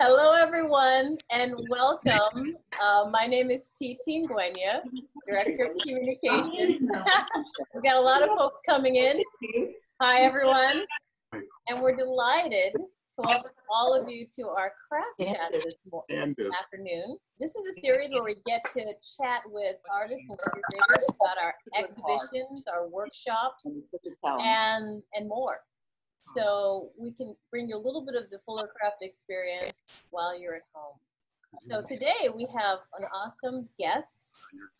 Hello, everyone, and welcome. Uh, my name is Titi Ngwenya, Director of Communications. we got a lot of folks coming in. Hi, everyone, and we're delighted to welcome all of you to our craft chat this, this afternoon. This is a series where we get to chat with artists and curators about our exhibitions, our workshops, and and more. So we can bring you a little bit of the Fuller Craft experience while you're at home. So today we have an awesome guest.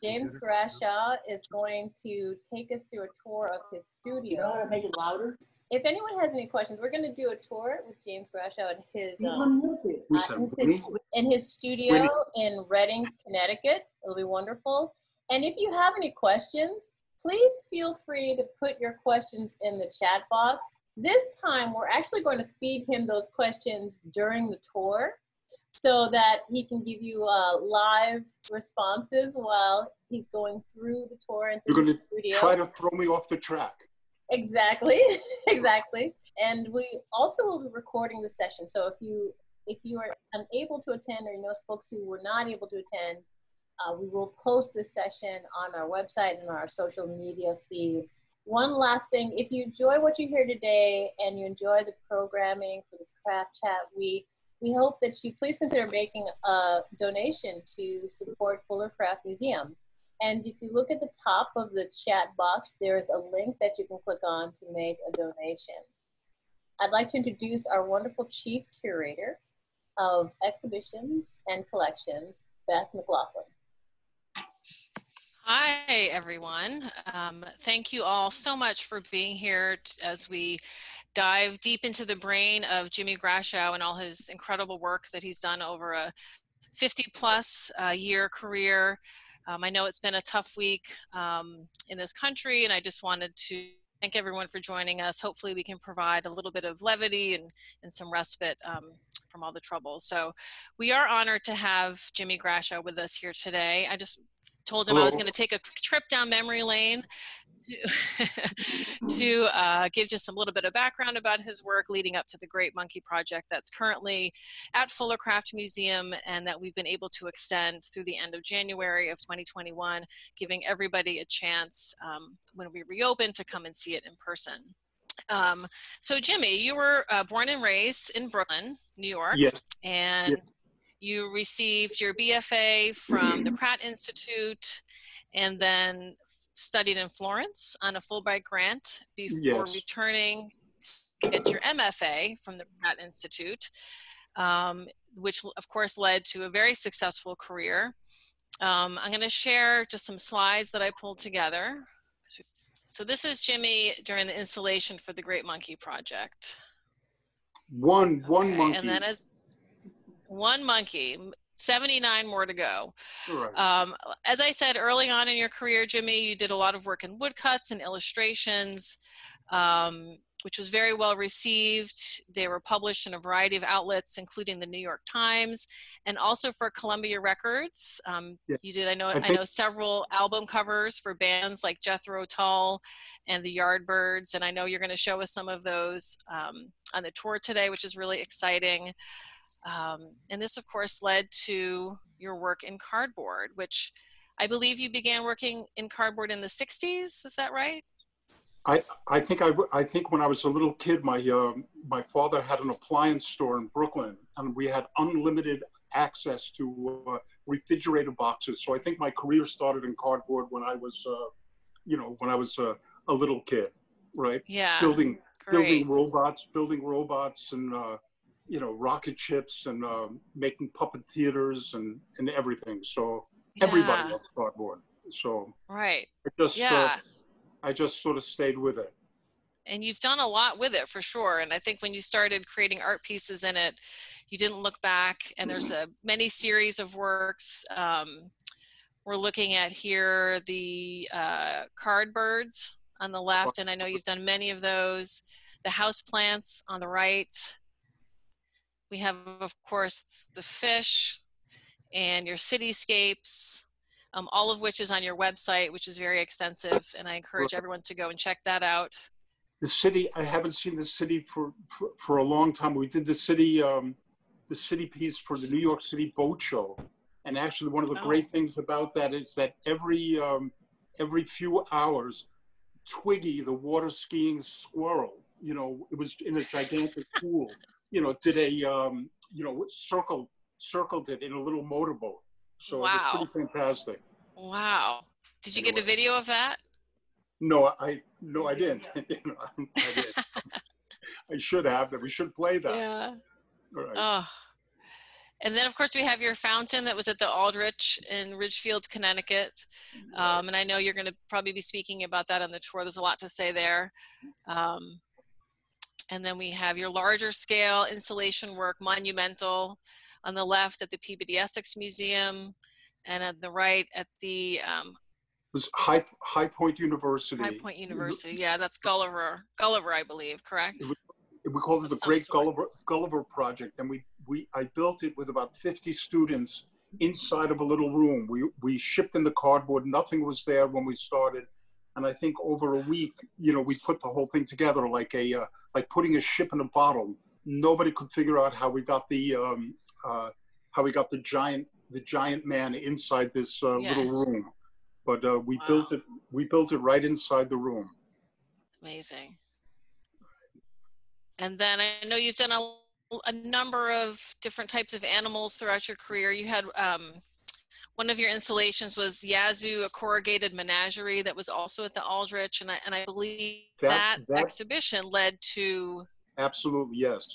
James Grashow is going to take us through a tour of his studio. You know make it louder? If anyone has any questions, we're going to do a tour with James Grashow and his, um, uh, in his, in his studio in Reading, Connecticut. It'll be wonderful. And if you have any questions, please feel free to put your questions in the chat box. This time, we're actually going to feed him those questions during the tour so that he can give you uh, live responses while he's going through the tour and You're going to try to throw me off the track. Exactly, exactly. And we also will be recording the session. So if you if you are unable to attend or you know folks who were not able to attend, uh, we will post this session on our website and our social media feeds one last thing, if you enjoy what you hear today and you enjoy the programming for this craft chat week, we hope that you please consider making a donation to support Fuller Craft Museum. And if you look at the top of the chat box, there's a link that you can click on to make a donation. I'd like to introduce our wonderful chief curator of exhibitions and collections, Beth McLaughlin. Hi, everyone. Um, thank you all so much for being here as we dive deep into the brain of Jimmy Grashow and all his incredible work that he's done over a 50 plus uh, year career. Um, I know it's been a tough week um, in this country, and I just wanted to thank everyone for joining us. Hopefully, we can provide a little bit of levity and, and some respite um, from all the trouble. So, we are honored to have Jimmy Grashow with us here today. I just told him Hello. I was going to take a trip down memory lane to, to uh, give just a little bit of background about his work leading up to the Great Monkey Project that's currently at Fuller Craft Museum and that we've been able to extend through the end of January of 2021, giving everybody a chance um, when we reopen to come and see it in person. Um, so, Jimmy, you were uh, born and raised in Brooklyn, New York, yes. and yes. You received your BFA from the Pratt Institute and then studied in Florence on a Fulbright grant before yes. returning to get your MFA from the Pratt Institute, um, which of course led to a very successful career. Um, I'm going to share just some slides that I pulled together. So this is Jimmy during the installation for the Great Monkey Project. One, one monkey. And then as one monkey 79 more to go right. um, as i said early on in your career jimmy you did a lot of work in woodcuts and illustrations um, which was very well received they were published in a variety of outlets including the new york times and also for columbia records um, yeah. you did i know I, I, know several album covers for bands like jethro tull and the yardbirds and i know you're going to show us some of those um, on the tour today which is really exciting um, and this, of course, led to your work in cardboard, which I believe you began working in cardboard in the 60s. Is that right? I, I think I, I think when I was a little kid, my uh, my father had an appliance store in Brooklyn, and we had unlimited access to uh, refrigerator boxes. So I think my career started in cardboard when I was, uh, you know, when I was uh, a little kid, right? Yeah. Building Great. building robots, building robots, and uh, you know rocket ships and uh, making puppet theaters and and everything. So yeah. everybody loves cardboard. So right, I just uh, yeah. Uh, I just sort of stayed with it. And you've done a lot with it for sure. And I think when you started creating art pieces in it, you didn't look back. And there's a many series of works. Um, we're looking at here the uh, card birds on the left, and I know you've done many of those. The house plants on the right, we have, of course, the fish and your cityscapes, um, all of which is on your website, which is very extensive, and I encourage everyone to go and check that out. The city, I haven't seen the city for, for, for a long time. We did the city, um, the city piece for the New York City Boat Show. And actually, one of the Oh. great things about that is that every um, every few hours, Twiggy, the water skiing squirrel, you know, it was in a gigantic pool, you know, did a um, you know circle circled it in a little motorboat. So Wow. it was pretty fantastic. Wow. Did you get a video of that? No, I no, I didn't. You know, I, didn't. I should have. That we should play that. Yeah. Right. Oh. And then, of course, we have your fountain that was at the Aldrich in Ridgefield, Connecticut. Um, and I know you're going to probably be speaking about that on the tour. There's a lot to say there. Um, and then we have your larger scale installation work, monumental, on the left at the Peabody Essex Museum, and at the right at the um, It was High High Point University. High Point University. Yeah, that's Gulliver. Gulliver, I believe. Correct. Was- we called it the Great sort. Gulliver, Gulliver Project, and we, we I built it with about 50 students inside of a little room. We we shipped in the cardboard. Nothing was there when we started, and I think over a week, you know, we put the whole thing together like a uh, like putting a ship in a bottle. Nobody could figure out how we got the um, uh, how we got the giant the giant man inside this uh, Yeah. little room, but uh, we Wow. built it we built it right inside the room. Amazing. And then I know you've done a, a number of different types of animals throughout your career. You had um, one of your installations was Yazoo, a corrugated menagerie that was also at the Aldrich, and I, and I believe that, That- that- exhibition led to, Absolutely, yes.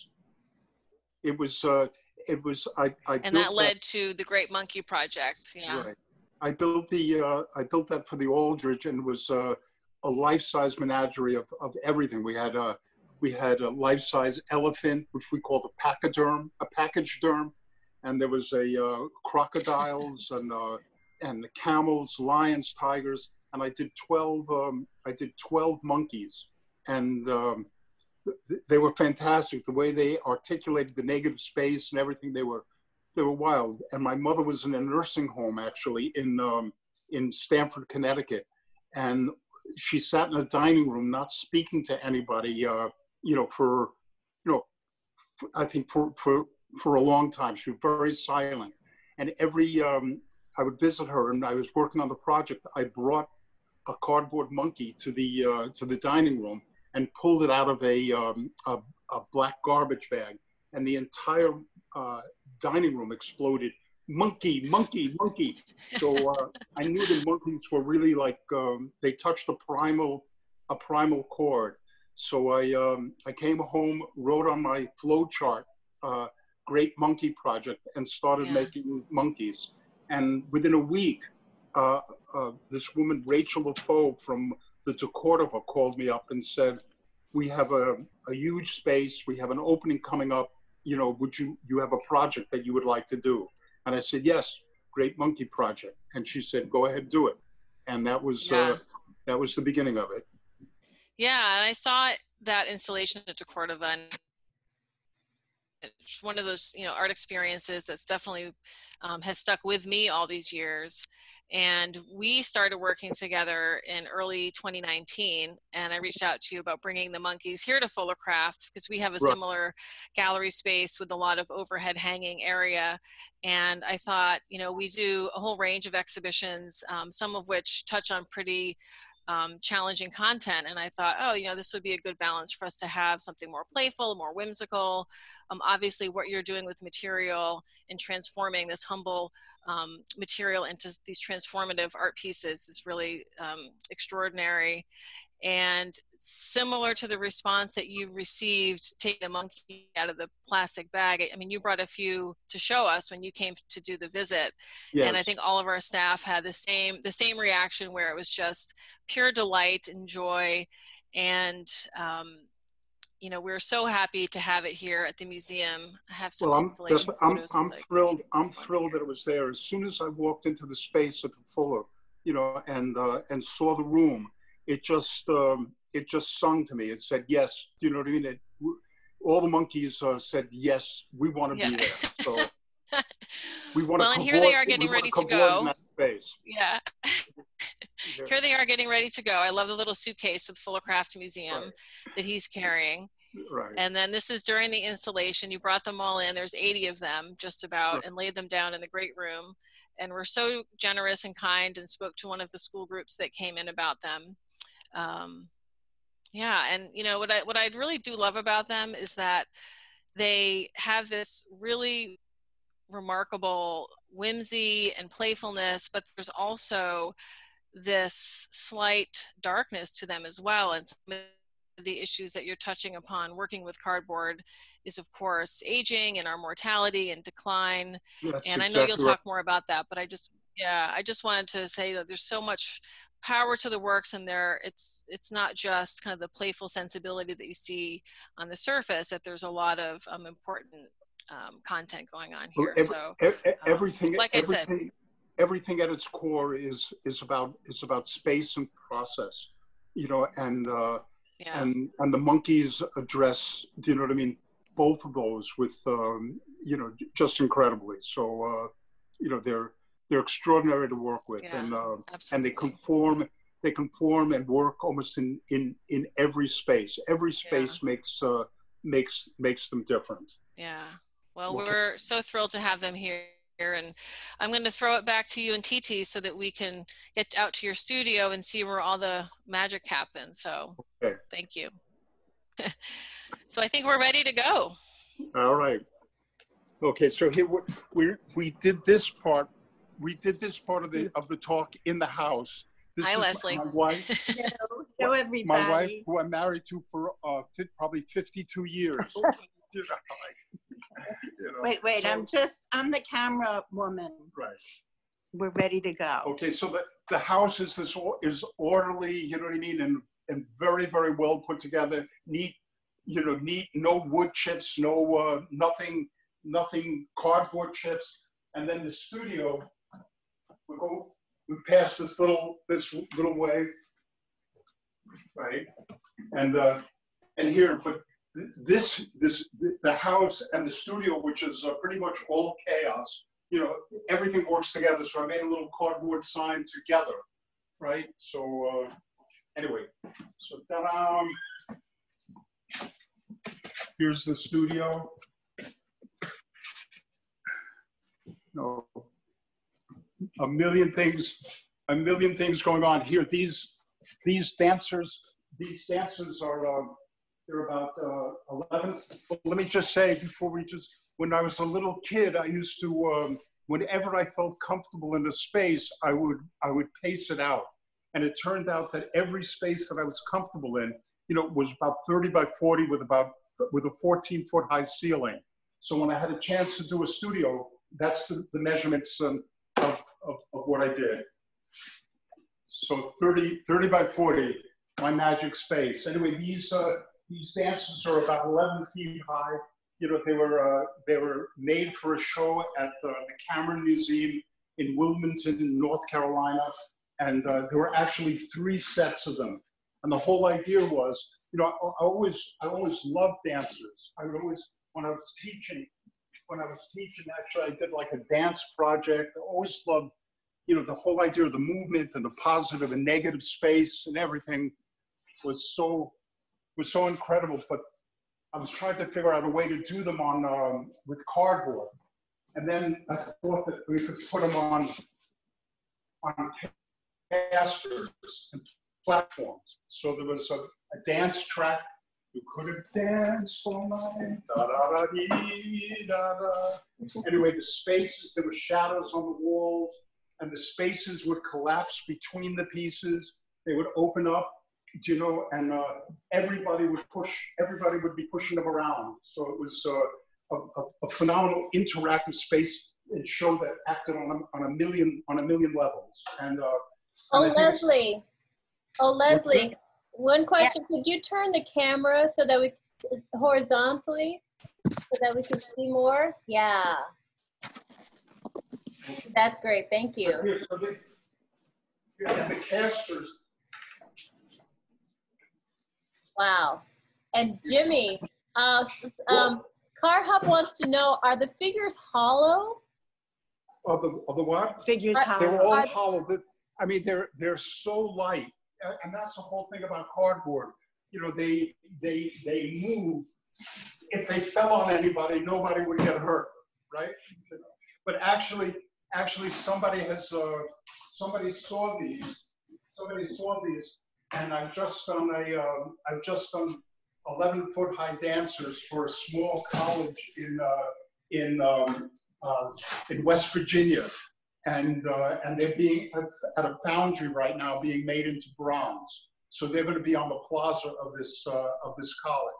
It was, uh, it was, I, I. and that led to the Great Monkey Project. Yeah. Right. I built the, uh, I built that for the Aldrich and it was, uh, a life-size menagerie of, of everything. We had a, we had a life-size elephant, which we called a pachyderm, a package derm. And there was a, uh, crocodiles and, uh, and camels, lions, tigers. And I did 12, um, I did 12 monkeys. And, um, th- they were fantastic. The way they articulated the negative space and everything, they were they were wild. And my mother was in a nursing home actually in um, in Stamford, Connecticut, and she sat in a dining room, not speaking to anybody. Uh, you know, for you know, think for for for a long time. She was very silent, and every um, I would visit her, and I was working on the project. I brought a cardboard monkey to the uh, to the dining room and pulled it out of a um, a, a black garbage bag, and the entire uh, dining room exploded. Monkey, monkey, monkey. So uh, I knew the monkeys were really like um, they touched a primal, a primal chord. So I um, I came home, wrote on my flow chart, uh, Great Monkey Project, and started Yeah. making monkeys. And within a week, uh, uh, this woman Rachel Lafo from the Decordova called me up and said, "We have a, a huge space. We have an opening coming up you know, would you, you have a project that you would like to do? And I said, yes, Great Monkey Project. And she said, go ahead, do it. And that was, Yeah. uh, that was the beginning of it. Yeah, and I saw that installation at Cordova, and it's one of those you know art experiences that's definitely um, has stuck with me all these years. And we started working together in early 2019, and I reached out to you about bringing the monkeys here to Fuller Craft because we have a Right. similar gallery space with a lot of overhead hanging area. And I thought, you know, we do a whole range of exhibitions, um, some of which touch on pretty um, challenging content. And I thought, oh, you know, this would be a good balance for us to have something more playful, more whimsical. Um, obviously, what you're doing with material and transforming this humble um, material into these transformative art pieces is really um, extraordinary. And similar to the response that you received taking the monkey out of the plastic bag, I mean, you brought a few to show us when you came to do the visit Yes. and I think all of our staff had the same the same reaction where it was just pure delight and joy, and um, you know we're so happy to have it here at the museum. I have some well, I'm, installation I'm, photos. I'm as I- thrilled. I'm thrilled that it was there. As soon as I walked into the space at the Fuller, you know, and uh, and saw the room, it just um, it just sung to me. It said yes. You know what I mean? It, all the monkeys uh, said yes. We want to Yeah. be there. So we want Well, to. Well, and here they are getting ready to go. Yeah, here they are getting ready to go. I love the little suitcase with Fuller Craft Museum Right. that he's carrying. Right. And then this is during the installation. You brought them all in. There's 80 of them, just about, Right. and laid them down in the great room. And were so generous and kind, and spoke to one of the school groups that came in about them. Um, yeah, and you know what I what I really do love about them is that they have this really remarkable whimsy and playfulness, but there's also this slight darkness to them as well. And some of the issues that you're touching upon working with cardboard is, of course, aging and our mortality and decline. That's and I know you'll talk more about that, but I just, yeah, I just wanted to say that there's so much power to the works and there it's it's not just kind of the playful sensibility that you see on the surface that there's a lot of um, important um, content going on here ev- so e- e- everything, like I said- everything, everything at its core is is about is about space and process, you know, and uh, yeah and and the monkeys address, do you know what I mean? Both of those with, um, you know, just incredibly. So, uh, you know, they're they're extraordinary to work with, Yeah. and uh, and they conform they conform and work almost in in in every space. Every space makes uh, makes makes them different. yeah well we're so thrilled to have them here and i'm going to throw it back to you and tt so that we can get out to your studio and see where all the magic happens so Okay. thank you so i think we're ready to go All right. Okay, so here we we did this part. We did this part of the of the talk in the house. This Hi, is Leslie. My wife, Hello, everybody. my wife, who I'm married to for uh, fi- probably 52 years. You know, like, you know, Wait, wait, so- I'm just, I'm the camera woman. right. We're ready to go. Okay, so the the house is this is orderly. You know what I mean, and and very very well put together. Neat, you know, neat. No wood chips. No uh, nothing nothing cardboard chips. And then the studio, we go we pass this little this little way, right? And uh, and here, but this this the- house and the studio, which is uh, pretty much all chaos. You know, everything works together. So I made a little cardboard sign together, right? So uh, anyway, so ta-da! Here's the studio. No, a million things, a million things going on here. These these dancers, these dancers are uh, they're about uh, 11. But let me just say before we just when I was a little kid, I used to um, whenever I felt comfortable in a space, I would I would pace it out, and it turned out that every space that I was comfortable in, you know, was about 30 by 40 with about with a 14 foot high ceiling. So when I had a chance to do a studio, that's the, the measurements um, of, of, what I did. So 30, 30 by 40, my magic space. Anyway, these uh, these dances are about 11 feet high. You know, they were uh, they were made for a show at uh, the Cameron Museum in Wilmington, North Carolina, and uh, there were actually three sets of them. And the whole idea was, you know, I, I always I always loved dancers. I would always when I was teaching, when I was teaching, actually, I did like a dance project. I always loved, you know, the whole idea of the movement and the positive and negative space and everything was so was so incredible. But I was trying to figure out a way to do them on um, with cardboard, and then I thought that we could put them on on casters and platforms. So there was a, a dance track. You could have danced all night. Da, da, da, dee, da, da. Anyway, the spaces, there were shadows on the walls, and the spaces would collapse between the pieces. They would open up, you know, and uh, everybody would push, everybody would be pushing them around. So it was uh, a, a, phenomenal interactive space and show that acted on a, on a million on a million levels. And uh, Oh, and I think it's- Leslie. Oh, Leslie. One question. Could you turn the camera so that we horizontally so that we can see more? Yeah. That's great. Thank you. Here, so they, here, and the casters, Wow. And Jimmy, uh, um, Car Hop wants to know: Are the figures hollow? of the, of the what? Figures hollow. They're all hollow. I mean, they're, they're so light. And that's the whole thing about cardboard. you know, they, they, they move. If they fell on anybody, nobody would get hurt, right? But actually, actually somebody has, uh, somebody saw these, somebody saw these, and I've just done a, um, I've just done 11 foot high dancers for a small college in, uh, in, um, uh, in West Virginia. And, uh, and they're being at a foundry right now being made into bronze. So they're going to be on the plaza of this, uh, of this college.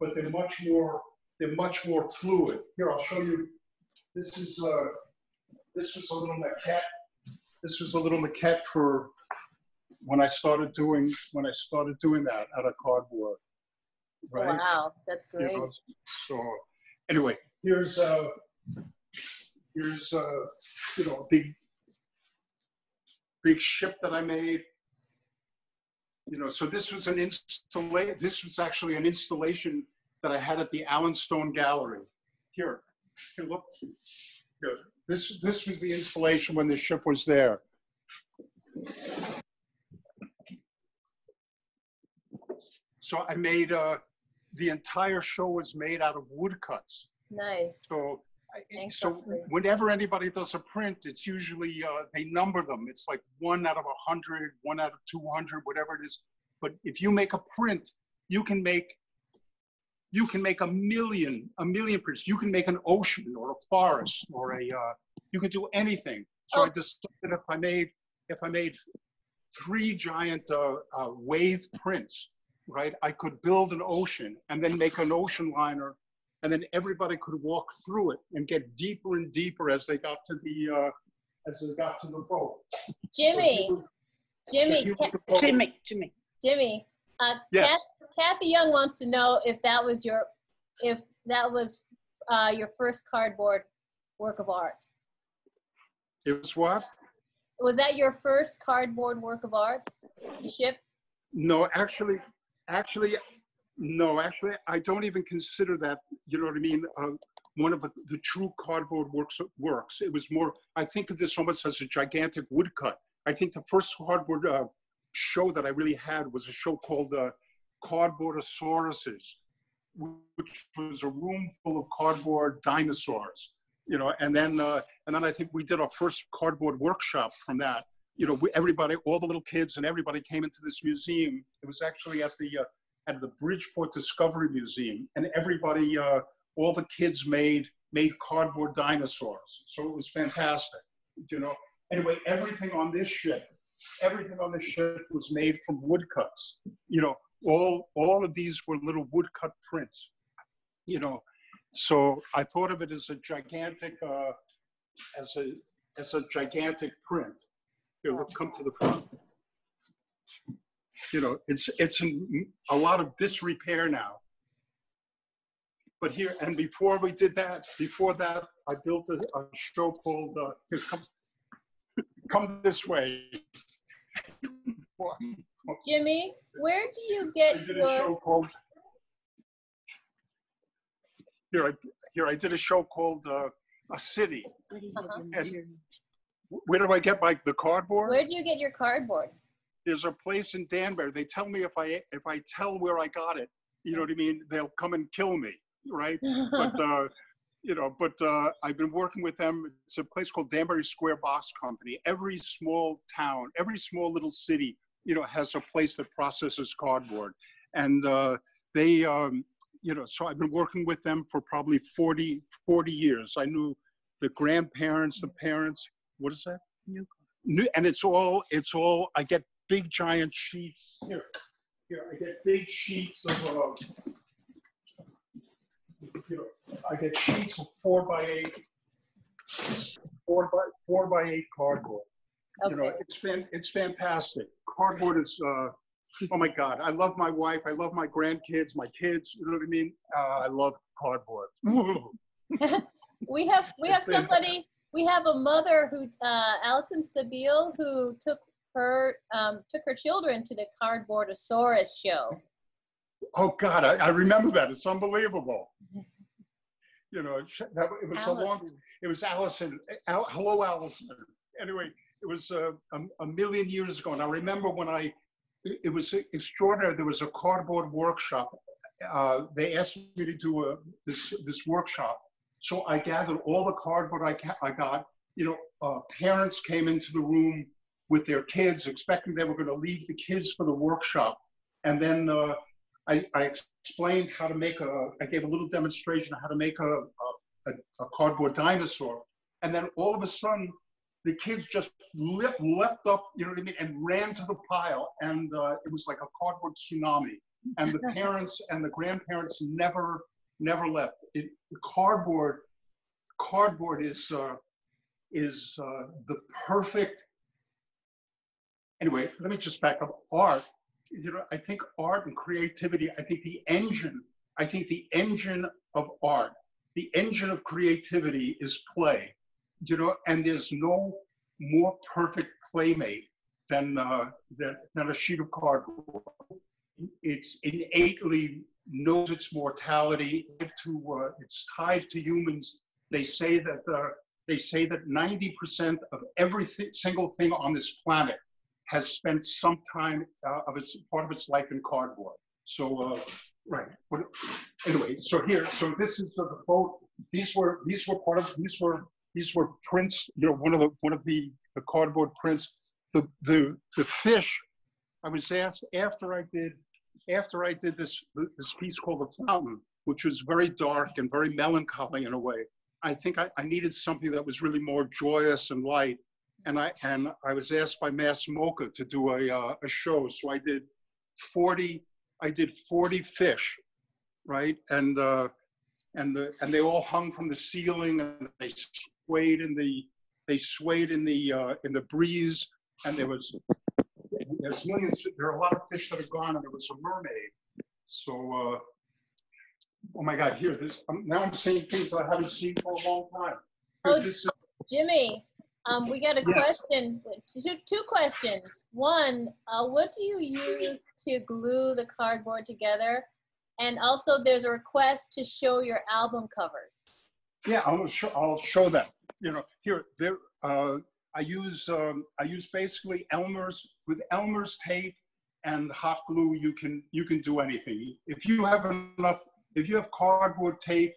But they're much more, they're much more fluid. Here, I'll show you. This is, uh, this was a little maquette. This was a little maquette for when I started doing, when I started doing that out of cardboard. Right? Wow, that's You great. know, So, anyway, here's, uh, here's, uh, you know, a big, big ship that I made. You know, so this was an installation, this was actually an installation that I had at the Allan Stone Gallery. Here, here, look. Here, this, this was the installation when the ship was there. So I made, uh, the entire show was made out of woodcuts. Nice. So, Thanks, so Leslie. whenever anybody does a print, it's usually, uh, they number them. It's like one out of a hundred, one out of 200, whatever it is. But if you make a print, you can make, you can make a million, a million prints. You can make an ocean or a forest or a, uh, you can do anything. So I Oh. decided if I made, if I made three giant, uh, uh, wave prints, right? I could build an ocean and then make an ocean liner and then everybody could walk through it and get deeper and deeper as they got to the uh, as they got to the boat. Jimmy, Jimmy, So Ca- he was the boat. Jimmy, Jimmy. Jimmy, uh, Yes. Kath- Kathy Young wants to know if that was your, if that was uh, your first cardboard work of art. It was what? Was that your first cardboard work of art? The ship? No, actually, actually, no, actually, I don't even consider that. You know what I mean? Uh, one of the, the true cardboard works works. It was more. I think of this almost as a gigantic woodcut. I think the first cardboard uh, show that I really had was a show called the uh, Cardboardosauruses, which was a room full of cardboard dinosaurs. You know, and then uh, and then I think we did our first cardboard workshop from that. You know, everybody, all the little kids and everybody came into this museum. It was actually at the uh, at the Bridgeport Discovery Museum, and everybody, uh, all the kids made made cardboard dinosaurs. So it was fantastic. You know. Anyway, everything on this ship, everything on this ship was made from woodcuts. You know, all all of these were little woodcut prints. You know, so I thought of it as a gigantic, uh, as a as a gigantic print. Here, look, come to the front. You know, it's it's in a lot of disrepair now. But here, and before we did that, before that, I built a, a show called uh, come, come this way. Jimmy, where do you I get did a your, show called. Here, I, here, I did a show called uh, A City. Uh-huh. And where do I get my, the cardboard? where do you get your cardboard? There's a place in Danbury. They tell me if I, if I tell where I got it, you know what I mean? They'll come and kill me, right? But, uh, you know, but uh, I've been working with them. It's a place called Danbury Square Box Company. Every small town, every small little city, you know, has a place that processes cardboard. And uh, they, um, you know, so I've been working with them for probably 40, 40 years. I knew the grandparents, the parents, what is that? New- New, and it's all, it's all, I get big giant sheets. Here, here, I get big sheets of, uh, you know, I get sheets of four by eight, four by, four by eight cardboard. Okay. You know, it's fan, it's fantastic. Cardboard is, uh, oh my God, I love my wife, I love my grandkids, my kids, you know what I mean? Uh, I love cardboard. we have, we have somebody, we have a mother who, uh, Allison Stabile, who took her, um, took her children to the Cardboardosaurus show. Oh God, I, I remember that. It's unbelievable. You know, that, it was a long, Allison. it was Allison. Al, hello, Allison. Anyway, it was uh, a, a million years ago. And I remember when I, it, it was extraordinary. There was a cardboard workshop. Uh, they asked me to do a, this, this workshop. So I gathered all the cardboard I, ca- I got. You know, uh, parents came into the room with their kids, expecting they were going to leave the kids for the workshop. And then uh, I, I explained how to make a, I gave a little demonstration of how to make a, a, a cardboard dinosaur. And then all of a sudden, the kids just leapt, leapt up, you know what I mean, and ran to the pile. And uh, it was like a cardboard tsunami. And the parents and the grandparents never, never left. It, the cardboard, cardboard is, uh, is uh, the perfect, anyway, let me just back up. Art, you know, I think art and creativity, I think the engine, I think the engine of art, the engine of creativity is play you know, and there's no more perfect playmate than, uh, than, than a sheet of cardboard. It's innately knows its mortality. To, uh, it's tied to humans. They say that uh, they say that 90% of every th- single thing on this planet has spent some time uh, of its part of its life in cardboard. So, uh, right. But anyway, so here, so this is the boat. These were these were part of these were these were prints, you know, one of the one of the, the cardboard prints. The the the fish, I was asked after I did after I did this this piece called The Fountain, which was very dark and very melancholy in a way. I think I, I needed something that was really more joyous and light. And I and I was asked by Mass MoCA to do a uh, a show. So I did 40 I did 40 fish, right? And uh, and the and they all hung from the ceiling and they swayed in the they swayed in the uh, in the breeze, and there was there's millions. There are a lot of fish that are gone, and there was a mermaid. So, uh, oh my God, here this now I'm seeing things I haven't seen for a long time. Here, Oh, this is, Jimmy, um, we got a Yes. question, two, two questions. One, uh, what do you use to glue the cardboard together? And also there's a request to show your album covers. yeah, I'll show I'll show them. You know, here there. Uh, I use um, I use basically Elmer's with Elmer's tape and hot glue. You can you can do anything if you have enough. If you have cardboard tape,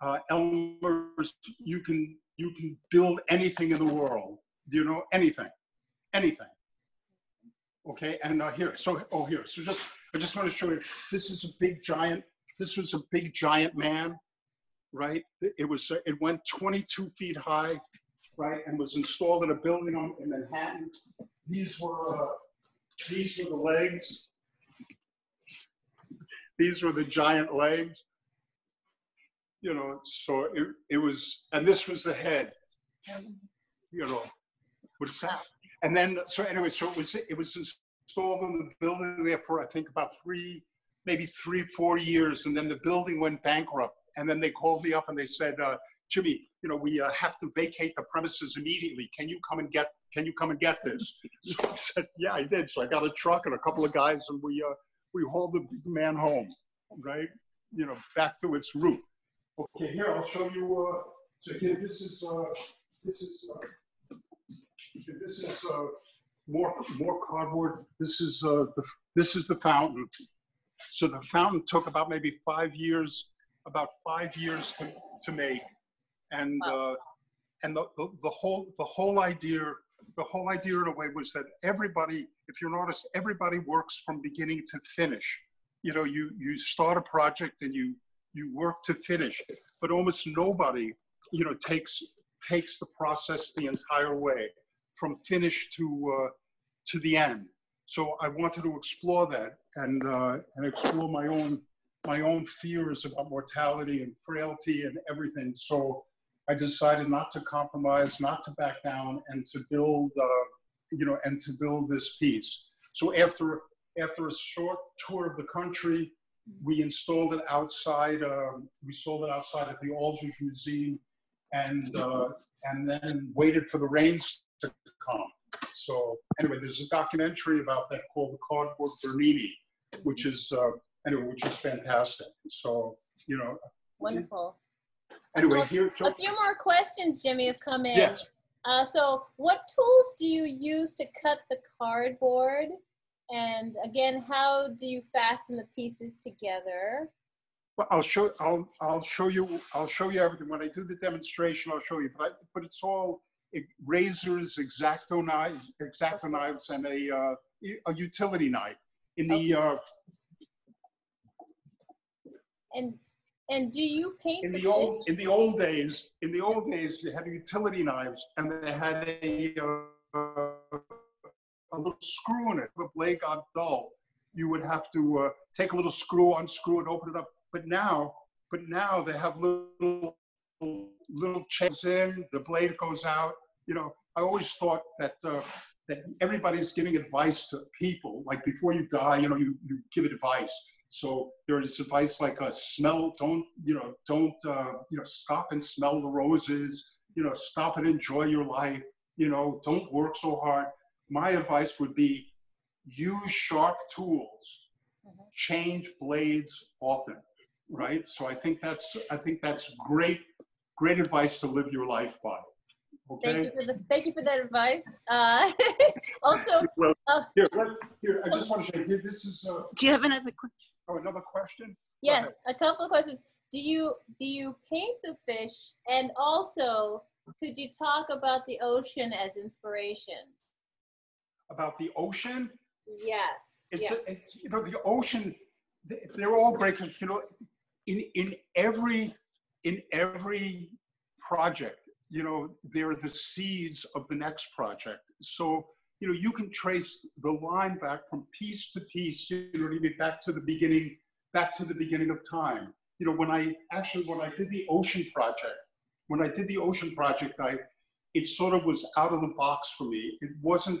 uh, Elmer's, you can you can build anything in the world. You know anything, anything. Okay, and uh, here, so oh here, so just I just want to show you. This is a big giant. This was a big giant man, right? It was uh, it went 22 feet high, right, and was installed in a building on, in Manhattan. These were uh, these were the legs. These were the giant legs. You know, so it, it was, and this was the head. You know, what's that? And then, so anyway, so it was it was installed in the building there for I think about three, maybe three, four years, and then the building went bankrupt. And then they called me up and they said, uh, Jimmy, you know, we uh, have to vacate the premises immediately. Can you come and get? Can you come and get this? So I said, Yeah, I did. So I got a truck and a couple of guys, and we uh, we hauled the big man home, right? You know, back to its root. Okay, here I'll show you. Uh, so here, this is uh, this is uh, this is uh, more more cardboard. This is uh, the this is the fountain. So the fountain took about maybe five years, about five years to to make, and uh, and the, the the whole the whole idea the whole idea in a way was that everybody, if you're an artist, everybody works from beginning to finish. You know, you you start a project and you you work to finish, but almost nobody, you know, takes takes the process the entire way from finish to uh, to the end. So I wanted to explore that and uh, and explore my own my own fears about mortality and frailty and everything. So I decided not to compromise, not to back down, and to build, uh, you know, and to build this piece. So after after a short tour of the country, we installed it outside. Um, we installed it outside at the Aldrich Museum, and uh, and then waited for the rains to come. So anyway, there's a documentary about that called the Cardboard Bernini, which is uh, anyway, which is fantastic. So you know, Wonderful. anyway, here. So A few more questions, Jimmy, have come in. yes. Uh, so what tools do you use to cut the cardboard? And again, how do you fasten the pieces together? Well, I'll show, I'll, I'll show you, I'll show you everything. When I do the demonstration, I'll show you, but, I, but it's all eh, razors, X-Acto knives, X-Acto knives and a, uh, a utility knife. In the, uh, And and do you paint in the the old, in the old days, in the old days, they had utility knives and they had a, uh, a little screw in it. If the blade got dull, you would have to uh, take a little screw, unscrew it, open it up. But now, but now they have little little chains in. The blade goes out. You know, I always thought that uh, that everybody's giving advice to people. Like before you die, you know, you you give advice. So there is advice like uh, smell. Don't you know? Don't uh, you know? Stop and smell the roses. You know, stop and enjoy your life. You know, don't work so hard. My advice would be use sharp tools Mhm. change blades often right so i think that's i think that's great great advice to live your life by Okay? Thank you for the thank you for that advice. Uh, also, well uh, here let- here i just want to say here this is uh, Do you have another question? oh, another question yes, a couple of questions. Do you do you paint the fish? And also, could you talk about the ocean as inspiration? About the ocean Yes. it's, yeah. it's you know the ocean they- they're all 'cause, you know in in every in every project you know they're the seeds of the next project so you know you can trace the line back from piece to piece you know mean, back to the beginning back to the beginning of time you know when i actually when i did the ocean project when i did the ocean project i it sort of was out of the box for me it wasn't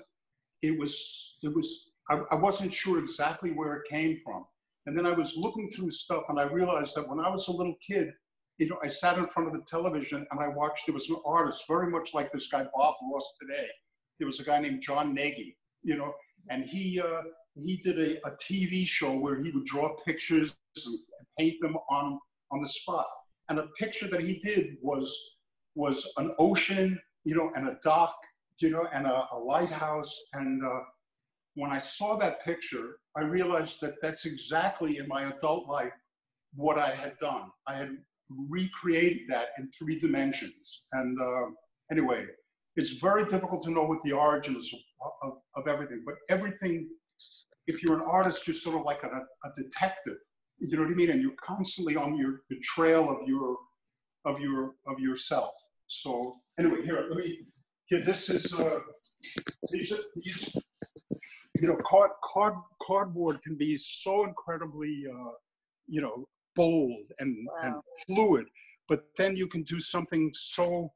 it was it was I, I wasn't sure exactly where it came from. And then I was looking through stuff and I realized that when I was a little kid, you know, I sat in front of the television and I watched, there was an artist very much like this guy, Bob Ross today. There was a guy named Jon Gnagy, you know, and he, uh, he did a, a TV show where he would draw pictures and paint them on, on the spot. And a picture that he did was, was an ocean, you know, and a dock, you know, and a, a lighthouse. And, uh, when I saw that picture, I realized that that's exactly in my adult life what I had done. I had recreated that in three dimensions. And uh, anyway, it's very difficult to know what the origins of, of, of everything, but everything, if you're an artist, you're sort of like a, a detective. You know what I mean? And you're constantly on your the trail of your of your of yourself. So anyway, here, let me here, this is uh these these you know, card, card, cardboard can be so incredibly, uh, you know, bold and, and fluid, but then you can do something so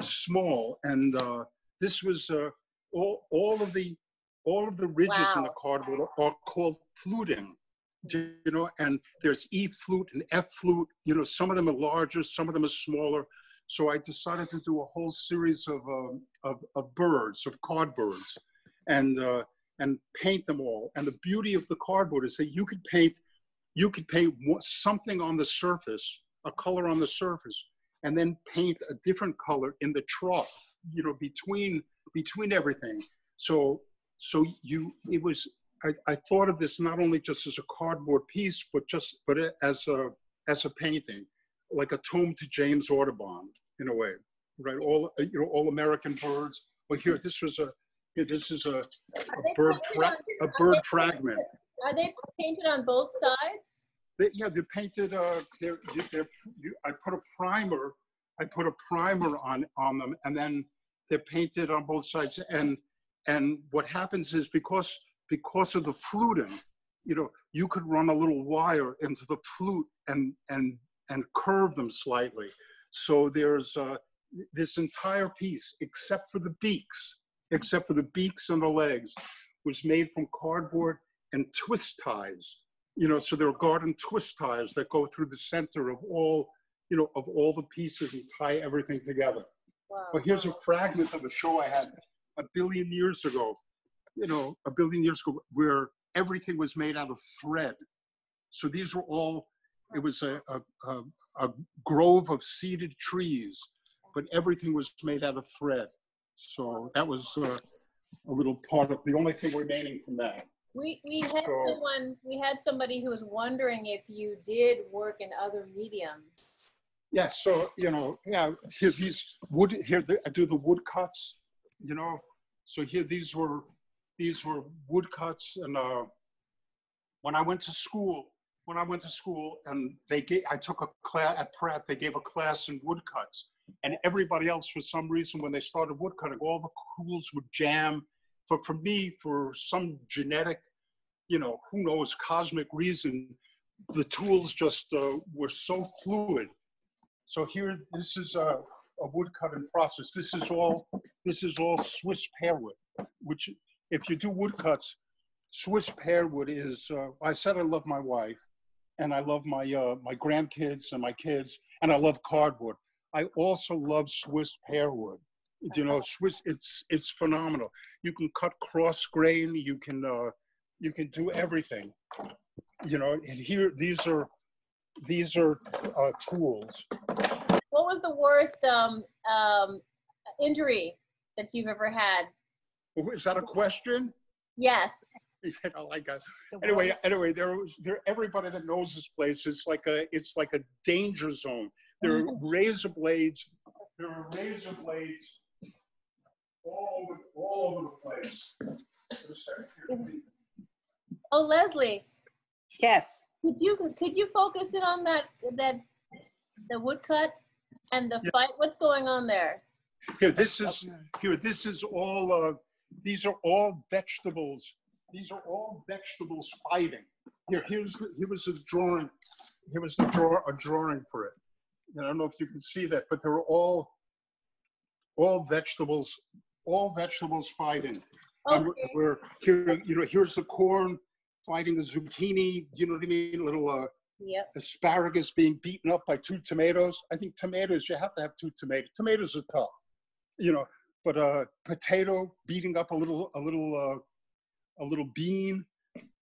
small. And uh, this was uh, all, all of the, all of the ridges in the cardboard are called fluting. You know, and there's E flute and F flute. You know, some of them are larger, some of them are smaller. So I decided to do a whole series of um, of, of birds, of cardboards, and uh, and paint them all. And the beauty of the cardboard is that you could paint, you could paint something on the surface, a color on the surface, and then paint a different color in the trough, you know, between between everything. So so you it was I, I thought of this not only just as a cardboard piece, but just but as a as a painting, like a tomb to James Audubon in a way, right? All you know, all American birds. Well, here this was a here, this is a a bird fra- a bird fragment. Are they painted on both sides? They, yeah, they're painted. Uh, they're, they're, you, I put a primer. I put a primer on on them, and then they're painted on both sides. And and what happens is because because of the fluting, you know, you could run a little wire into the flute and and and curve them slightly. So there's uh, this entire piece, except for the beaks, except for the beaks and the legs, was made from cardboard and twist ties you know, so there are garden twist ties that go through the center of all, you know, of all the pieces and tie everything together. Wow. But here's a fragment of a show I had a billion years ago, you know, a billion years ago, where everything was made out of thread. So these were all, it was a, a, a, a grove of seeded trees, but everything was made out of thread. So that was uh, a little part of the only thing remaining from that. We, we had So- someone, we had somebody who was wondering if you did work in other mediums. Yeah, so, you know, yeah, here these wood, here the- I do the wood cuts, you know. So here, these were, these were wood cuts and, uh, when I went to school, when I went to school and they gave, I took a class at Pratt, they gave a class in woodcuts. And everybody else, for some reason, when they started woodcutting, all the tools would jam. But for me, for some genetic, you know, who knows, cosmic reason, the tools just uh, were so fluid. So here, this is a, a wood cutting process. This is all, this is all Swiss pearwood, which if you do woodcuts, Swiss pearwood is, uh, I said I love my wife and I love my, uh, my grandkids and my kids and I love cardboard. I also love Swiss pearwood. You know, Swiss, it's, it's phenomenal. You can cut cross grain, you can, uh, you can do everything. You know, and here, these are, these are uh, tools. What was the worst um, um, injury that you've ever had? Is that a question? Yes. You know, like a, anyway, anyway, there, there, everybody that knows this place, it's like a, it's like a danger zone. There are razor blades, there are razor blades all over, all over the place. Oh, Leslie, Yes. could you could you focus in on that that the woodcut and the Yeah. fight? What's going on there? Here, this is, here, this is all, uh, these are all vegetables. These are all vegetables fighting. Here, here's, here was a drawing, here was the draw, a drawing for it. And I don't know if you can see that, but they're all, all vegetables, all vegetables fighting. And we're- Okay. we're, here, you know, here's the corn fighting the zucchini, you know what I mean? A little, uh, Yep. asparagus being beaten up by two tomatoes. I think tomatoes, you have to have two tomatoes. Tomatoes are tough, you know, but uh, potato beating up a little, a little, uh, a little bean.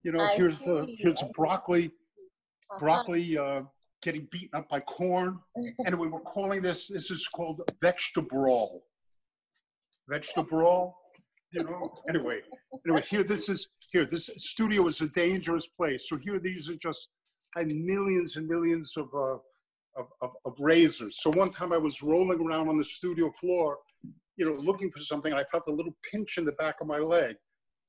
You know, I here's uh, see, here's see. broccoli, Uh-huh. broccoli uh, getting beaten up by corn. Anyway, we're calling this. This is called vegetable. Vegetable. You know. Anyway, anyway, here this is here. This studio is a dangerous place. So here, these are just I had millions and millions of, uh, of, of, of razors. So one time I was rolling around on the studio floor, you know, looking for something. And I felt a little pinch in the back of my leg.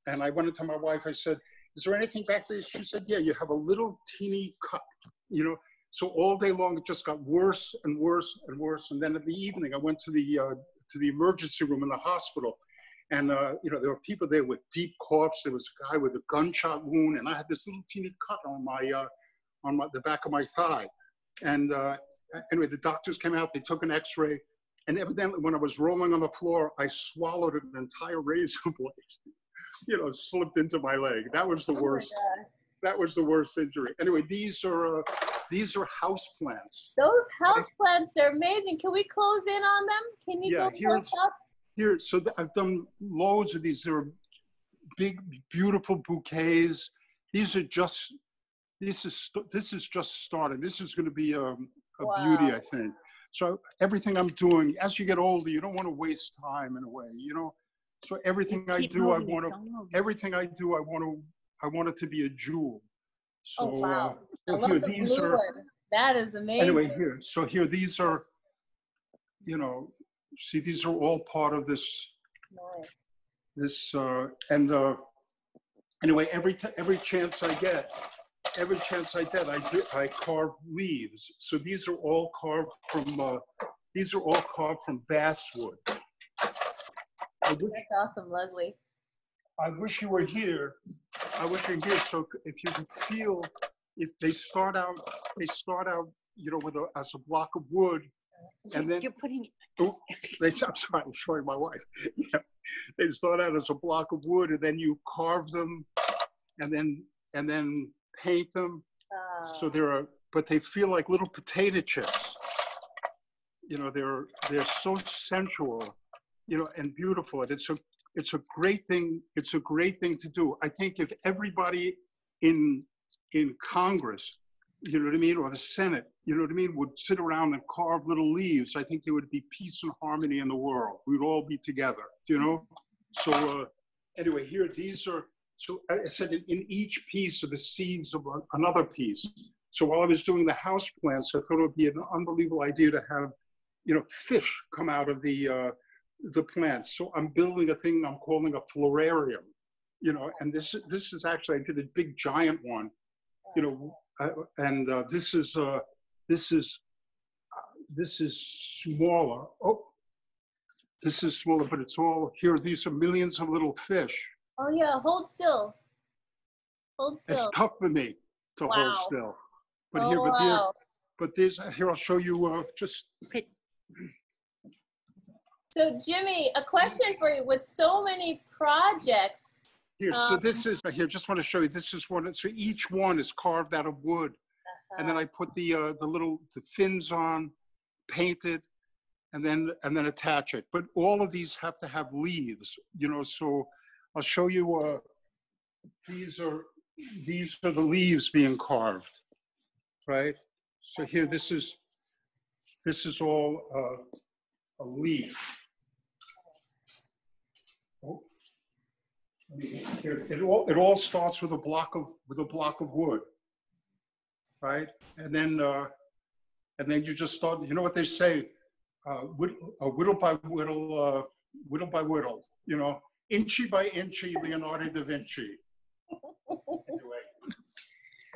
And I went into my wife, I said, is there anything back there? She said, yeah, you have a little teeny cut, you know. So all day long, it just got worse and worse and worse. And then in the evening, I went to the, uh, to the emergency room in the hospital. And, uh, you know, there were people there with deep coughs. There was a guy with a gunshot wound. And I had this little teeny cut on my, uh, on my, the back of my thigh. And uh, anyway, the doctors came out, they took an x-ray, and evidently when I was rolling on the floor, I swallowed an entire razor blade, you know, slipped into my leg. That was the Oh worst, that was the worst injury. Anyway, these are, uh, these are house plants. Those house plants are amazing. Can we close in on them? Can you Yeah, go close up? Here, so I've done loads of these. They're big, beautiful bouquets. These are just, this is, this is just starting. This is gonna be um, a beauty, I think. So everything I'm doing, as you get older, you don't want to waste time in a way, you know? So everything I do, I want to, everything I do, I want to, I want it to be a jewel. So, Oh, wow. uh, I so love here, the these are, one. That is amazing. anyway, here, so here, these are, you know, see, these are all part of this, Nice. this, uh, and, uh, anyway, every, t- every chance I get, every chance I get, I do, I carve leaves. So these are all carved from, uh, these are all carved from basswood. I wish, That's awesome, Leslie. I wish you were here. I wish you were here. So if you could feel, if they start out, they start out, you know, with a, as a block of wood, and then You're putting, Oh, they, I'm sorry, I'm showing my wife. Yeah. They start out as a block of wood and then you carve them and then, and then paint them. So Uh, they're, but they feel like little potato chips. You know, they're, they're so sensual, you know, and beautiful. And it's a, it's a great thing. It's a great thing to do. I think if everybody in, in Congress, you know what I mean, or the Senate, you know what I mean, would sit around and carve little leaves, I think there would be peace and harmony in the world. We'd all be together, you know? So, uh, anyway, here, these are, So I said in, in each piece are the seeds of another piece. So while I was doing the house plants, I thought it would be an unbelievable idea to have, you know, fish come out of the uh, the plants. So I'm building a thing I'm calling a florarium, you know, and this this is actually I did a big giant one, you know, uh, and uh, this is uh, this is uh, this is smaller. Oh, this is smaller, but it's all here. These are millions of little fish. Oh yeah, hold still. Hold still. It's tough for me to hold Wow. still. But oh, here, but here, wow. but there's here. I'll show you. Uh, just So Jimmy, a question for you. With so many projects, here. so Um, this is here. Just want to show you. This is one. So each one is carved out of wood, and then I put the uh, the little the fins on, paint it, and then and then attach it. But all of these have to have leaves. You know. So I'll show you. Uh, these are these are the leaves being carved, right? So here, this is this is all uh, a leaf. Here, It all, it all starts with a block of, with a block of wood, right? And then, uh, and then you just start, you know what they say, uh, whit- uh, whittle by whittle, uh, whittle by whittle, you know, inchy by inchy, Leonardo da Vinci. Anyway.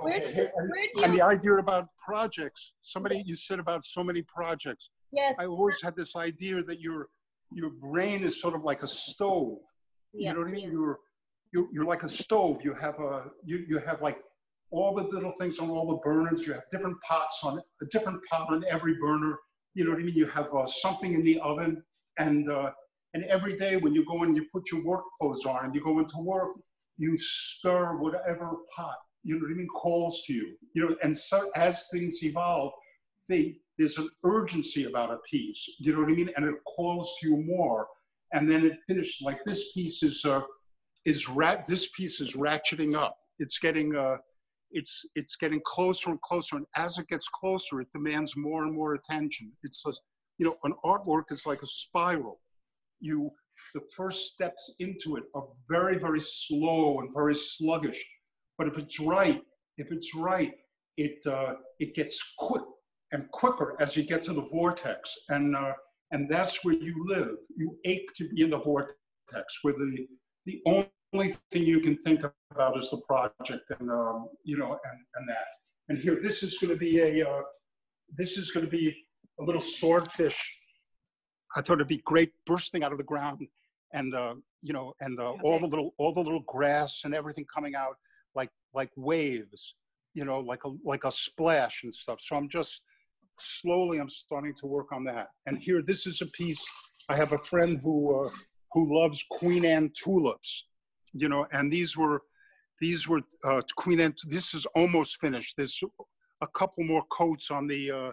Okay, did, and- where do and the idea about projects, somebody, you said about so many projects. Yes. I always had this idea that your, your brain is sort of like a stove. yeah, You know what I mean? You're, you're, you're like a stove. You have a, you, you have like all the little things on all the burners. You have different pots on a different pot on every burner. You know what I mean? You have uh, something in the oven, and uh, and every day when you go in, you put your work clothes on, and you go into work, you stir whatever pot you know what I mean calls to you. You know, and so as things evolve, they there's an urgency about a piece. You know what I mean? And it calls to you more and then it finished like this piece is uh, is rat this piece is ratcheting up. It's getting uh it's it's getting closer and closer and as it gets closer it demands more and more attention. It's a, you know an artwork is like a spiral. You the first steps into it are very very slow and very sluggish but if it's right if it's right it uh, it gets quick and quicker as you get to the vortex and uh, and that's where you live. You ache to be in the vortex, where the the only thing you can think about is the project, and um, you know, and and that. And here, this is going to be a uh, this is going to be a little swordfish. I thought it'd be great bursting out of the ground, and uh, you know, and uh, all the little all the little grass and everything coming out like like waves, you know, like a like a splash and stuff. So I'm just slowly I'm starting to work on that. And here, this is a piece. I have a friend who uh, who loves Queen Anne tulips, you know, and these were these were uh, Queen Anne. This is almost finished. There's a couple more coats on the uh,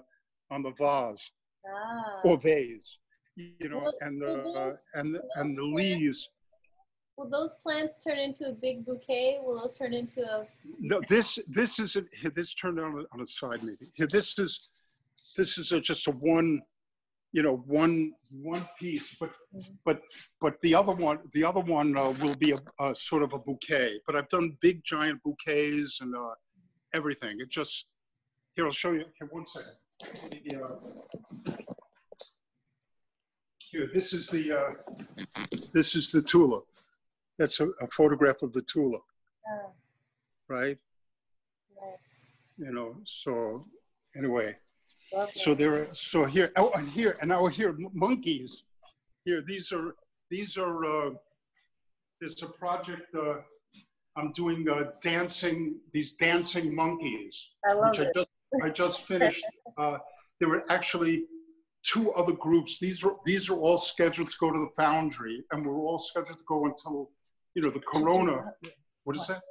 on the vase Ah. or vase, you know, Will- and the those- and will and the leaves. Will those plants turn into a big bouquet? Will those turn into a? No, this this is it. Here, this turned on a- on a side maybe. This is this is a, just a one, you know, one one piece. But Mhm. but but the other one the other one uh, will be a, a sort of a bouquet. But I've done big giant bouquets and uh, everything. It just here I'll show you. Here, one second. The, uh, here, this is the uh, this is the tulip. That's a, a photograph of the tulip, Uh, right? yes. you know so anyway Lovely. so there are so here oh and here and now here monkeys. Here these are these are uh there's a project uh i'm doing uh dancing these dancing monkeys I love which i just i just finished. Uh there were actually two other groups. These are these are all scheduled to go to the foundry and we're all scheduled to go until you know the corona. What? Is that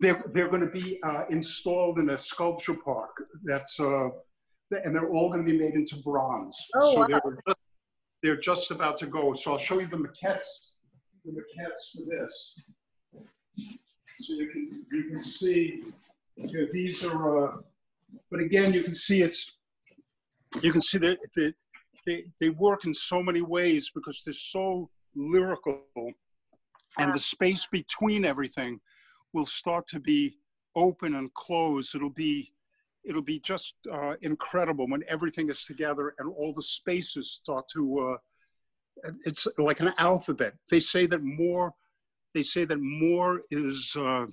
they're, they're going to be uh, installed in a sculpture park that's, uh, and they're all going to be made into bronze. Oh, so wow. they're, just, they're just about to go. So I'll show you the maquettes, the maquettes for this. So you can, you can see, you know, these are, uh, but again, you can see it's, you can see that they, they, they work in so many ways because they're so lyrical and the space between everything will start to be open and closed. It'll be it'll be just uh, incredible when everything is together and all the spaces start to. Uh, it's like an alphabet. They say that more. They say that more is uh,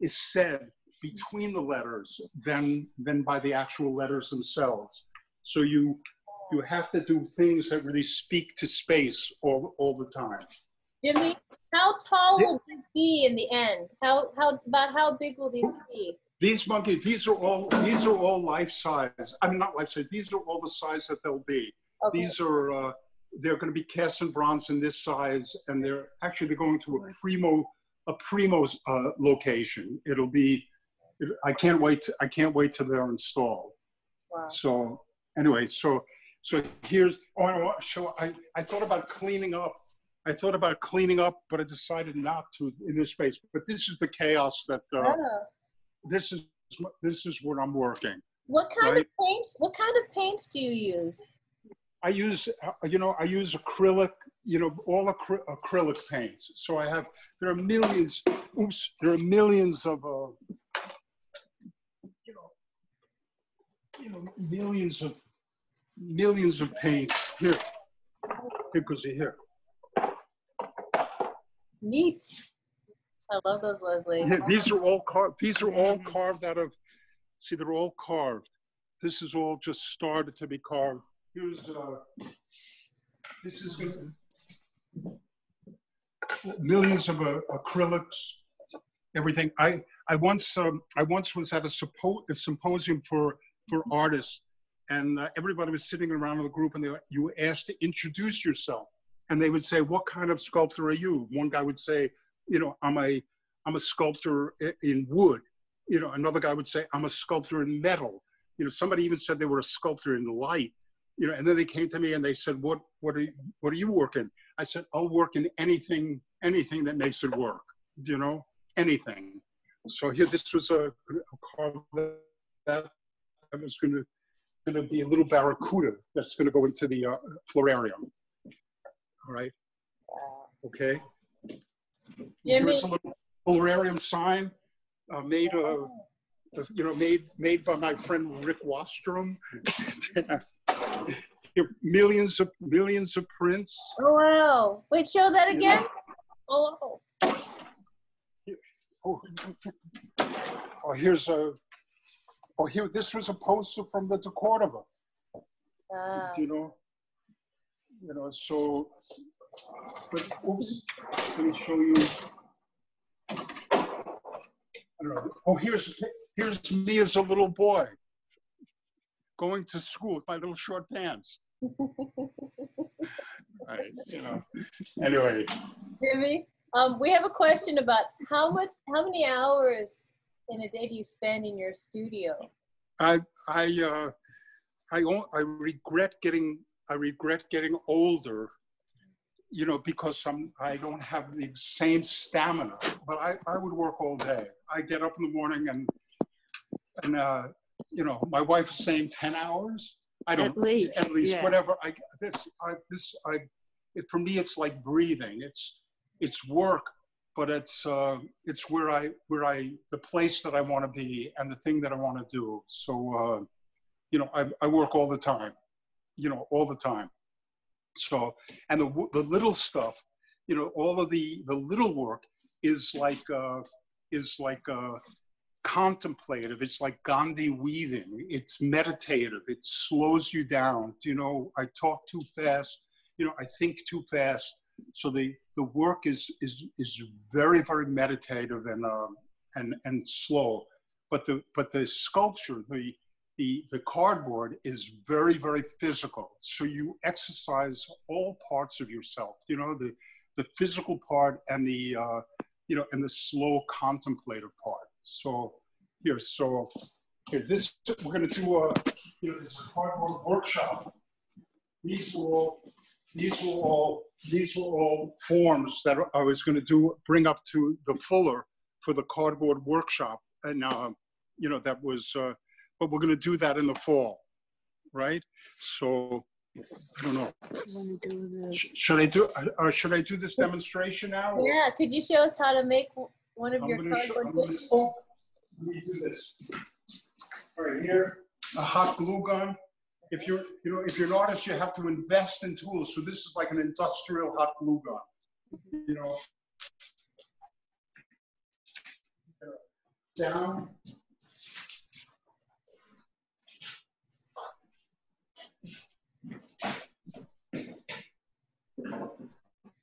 is said between the letters than than by the actual letters themselves. So you you have to do things that really speak to space all all the time. Jimmy, how tall will they be in the end? How how about how big will these be? These monkeys, these are all these are all life size. I mean, not life size. These are all the size that they'll be. Okay. These are uh, they're going to be cast in bronze in this size, and they're actually they're going to a primo a primo uh, location. It'll be. It, I can't wait. To, I can't wait till they're installed. Wow. So anyway, so so here's. Oh, I want- so I I thought about cleaning up. I thought about cleaning up, but I decided not to in this space. But this is the chaos that. Uh, Oh. this is this is what I'm working. What kind of paints? What kind of paints do you use? I use uh, you know I use acrylic you know all acry- acrylic paints. So I have there are millions. Oops, there are millions of uh, you know you know millions of millions of paints here. Here goes here. Neat. I love those, Leslie. These are all carved. These are all carved out of. See, they're all carved. This is all just started to be carved. Here's uh, this is millions of uh, acrylics, everything. I I once um, I once was at a, suppo- a symposium for for artists, and uh, everybody was sitting around in the group, and they, were- you were asked to introduce yourself, and they would say, "What kind of sculptor are you?" One guy would say, "You know, I'm a I'm a sculptor in wood." You know, another guy would say, "I'm a sculptor in metal." You know, somebody even said they were a sculptor in light. You know, and then they came to me and they said, "What what are you, what are you working?" I said, "I'll work in anything anything that makes it work." You know, anything. So here, this was a, a carve that was going to going to be a little barracuda that's going to go into the uh, florarium. All right. Okay. Jimmy. Here's a little florarium sign uh, made of, you know, made made by my friend Rick Wastrom. Here, millions of millions of prints. Oh wow! Wait, show that again. Oh, Oh, oh, here's a. Oh, here. This was a poster from the De Cordova. wow. you know you know so but oops let me show you I don't know. oh here's here's me as a little boy going to school with my little short pants right you know anyway Jimmy, um, we have a question about how much, how many hours in a day do you spend in your studio? I I uh, I regret getting I regret getting older, you know, because I'm I don't have the same stamina. But I, I would work all day. I get up in the morning and and uh, you know my wife is saying ten hours. I don't At least, at least yeah. whatever. I this I this I it, for me it's like breathing. It's it's work, but it's uh, it's where I where I the place that I want to be and the thing that I want to do. So uh, you know, I, I work all the time, you know, all the time. So and the the little stuff, you know, all of the the little work is like uh, is like uh, contemplative. It's like Gandhi weaving. It's meditative. It slows you down. You know, I talk too fast. You know, I think too fast. So the the work is is is very very meditative and um, and and slow. But the but the sculpture, the the the cardboard is very very physical. So you exercise all parts of yourself. You know, the the physical part and the uh, you know and the slow contemplative part. So here, so here, this we're to do a you know this cardboard workshop. These were all these were all these were all forms that I was going to do bring up to the Fuller for the cardboard workshop, and uh, you know that was. Uh, but we're going to do that in the fall, right? So I don't know. Do the Should I do, or should I do this demonstration now? or- Yeah, could you show us how to make one of I'm your cardboard gonna- oh, Let me do this. All right, here, a hot glue gun. If you're, you know, if you're an artist, you have to invest in tools. So this is like an industrial hot glue gun, you know. Down.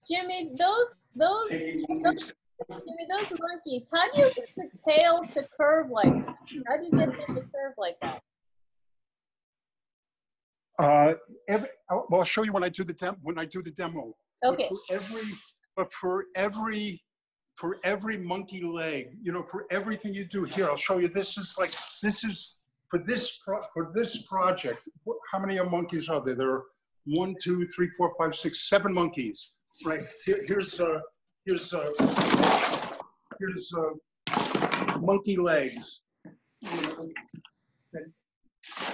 Jimmy, those, those, taking one of these- Jimmy, those monkeys, how do you get the tail to curve like that? How do you get them to curve like that? Uh, every, I'll- well, I'll show you when I do the dem, when I do the demo. But Okay, For every, but for every, for every monkey leg, you know, for everything you do here, I'll show you, this is like, this is, for this, pro- for this project, how many monkeys are there? There are one, two, three, four, five, six, seven monkeys, right? Here, here's, uh, here's, uh, here's, uh, monkey legs. you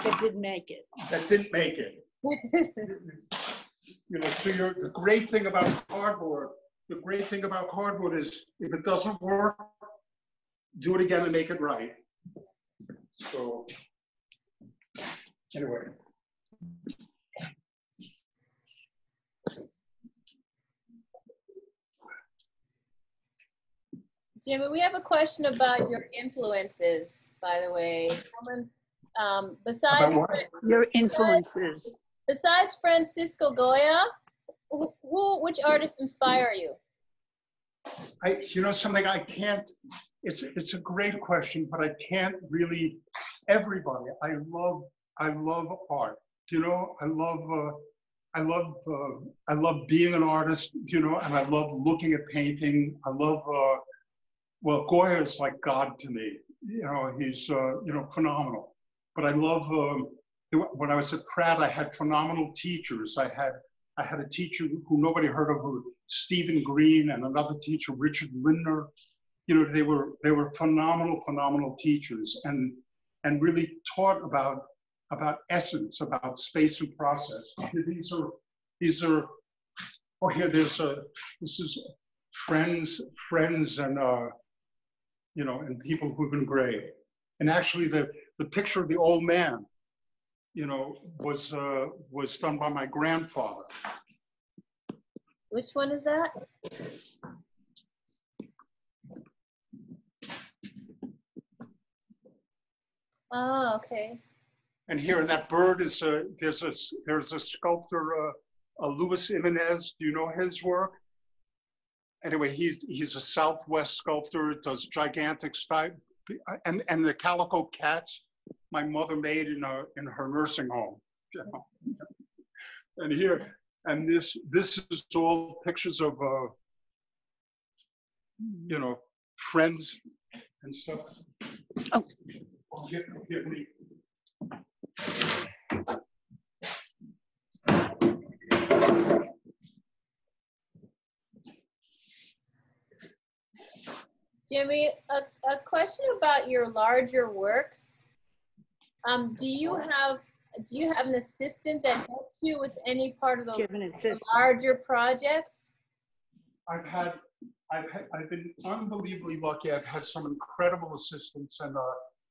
that didn't make it. That didn't make it. You know, so you're, the great thing about cardboard, the great thing about cardboard is if it doesn't work, do it again and make it right. So, anyway. Jimmy, we have a question about your influences, by the way. Someone, um, besides, Your influences. besides Francisco Goya, who, who, which artists inspire you? I, you know, something I can't, it's, it's a great question, but I can't really, everybody, I love, I love art. You know, I love, uh, I love, uh, I love being an artist, you know, and I love looking at painting. I love, uh, well, Goya is like God to me. You know, he's, uh, you know, phenomenal. But I love, um, when I was at Pratt, I had phenomenal teachers. I had, I had a teacher who nobody heard of, who Stephen Green, and another teacher, Richard Lindner. You know, they were they were phenomenal, phenomenal teachers, and and really taught about about essence, about space and process. These are these are. Oh, here there's a. This is friends, friends, and uh, you know, and people who've been great. And actually, the the picture of the old man, you know, was uh, was done by my grandfather. Which one is that? Oh, okay. And here, and that bird is a, there's a, there's a sculptor, uh, uh, Luis Jimenez. Do you know his work? Anyway, he's, he's a Southwest sculptor, does gigantic style. And, and the calico cats my mother made in, a, in her nursing home. you know. And here, and this, this is all pictures of, uh, you know, friends and stuff. Oh. Oh, here, here, Jimmy, a, a question about your larger works. Um, do you have do you have an assistant that helps you with any part of the, an the larger projects? I've had, I've had, I've been unbelievably lucky. I've had some incredible assistants and, uh,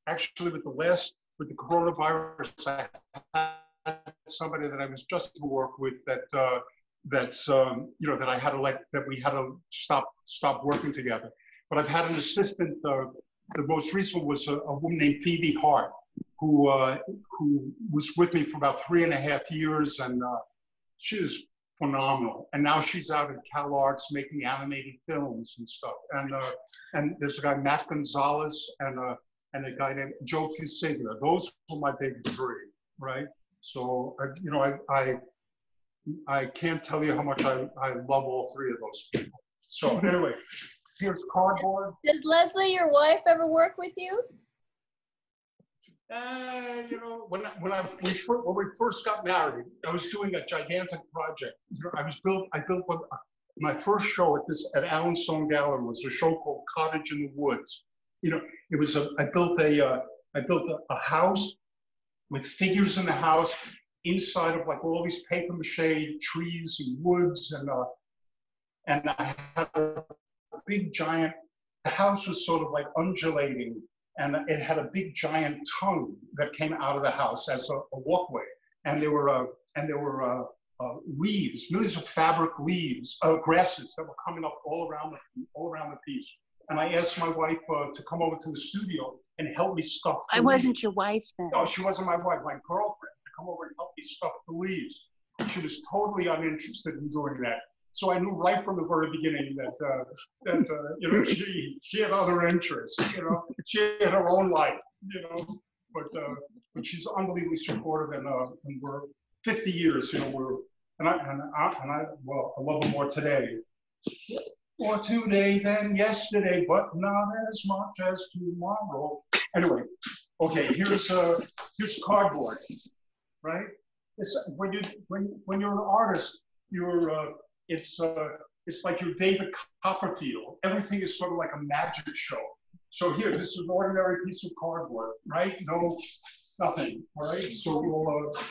actually with the last, with the coronavirus, I had somebody that I was just to work with that, uh, that's, um, you know, that I had to let, that we had to stop, stop working together. But I've had an assistant, uh, the most recent was a, a woman named Phoebe Hart, who, uh, who was with me for about three and a half years and, uh, she is phenomenal. And now she's out at CalArts making animated films and stuff. And uh, and there's a guy Matt Gonzalez and uh, and a guy named Joe Fusiglia. Those were my big three, right? So I, you know, I, I I can't tell you how much I, I love all three of those people. So anyway, here's cardboard. Does Leslie, your wife, ever work with you? Uh, you know, when I, when I we when we first got married, I was doing a gigantic project. I was built. I built one, my first show at this at Allan Stone Gallery was a show called Cottage in the Woods. You know, it was a. I built a. Uh, I built a, a house with figures in the house, inside of like all these paper mache trees and woods and uh, and I had a big giant. The house was sort of like undulating, and it had a big giant tongue that came out of the house as a, a walkway, and there were uh, and there were uh, uh, leaves, millions of fabric leaves, uh, grasses that were coming up all around the all around the piece. And I asked my wife uh, to come over to the studio and help me stuff. I wasn't your wife then. No, she wasn't my wife, my girlfriend, to come over and help me stuff the leaves. She was totally uninterested in doing that. So I knew right from the very beginning that uh, that uh, you know she she had other interests. You know, she had her own life. You know, but uh, but she's unbelievably supportive, and uh, and we're 50 years. You know, we're and I and I, and I well, I love her more today. More today than yesterday, but not as much as tomorrow. Anyway, okay, here's uh here's cardboard, right? It's when you when when you're an artist, you're uh, it's uh, it's like you're David Copperfield. Everything is sort of like a magic show. So here, this is an ordinary piece of cardboard, right? No, nothing, all right? So we'll. Uh,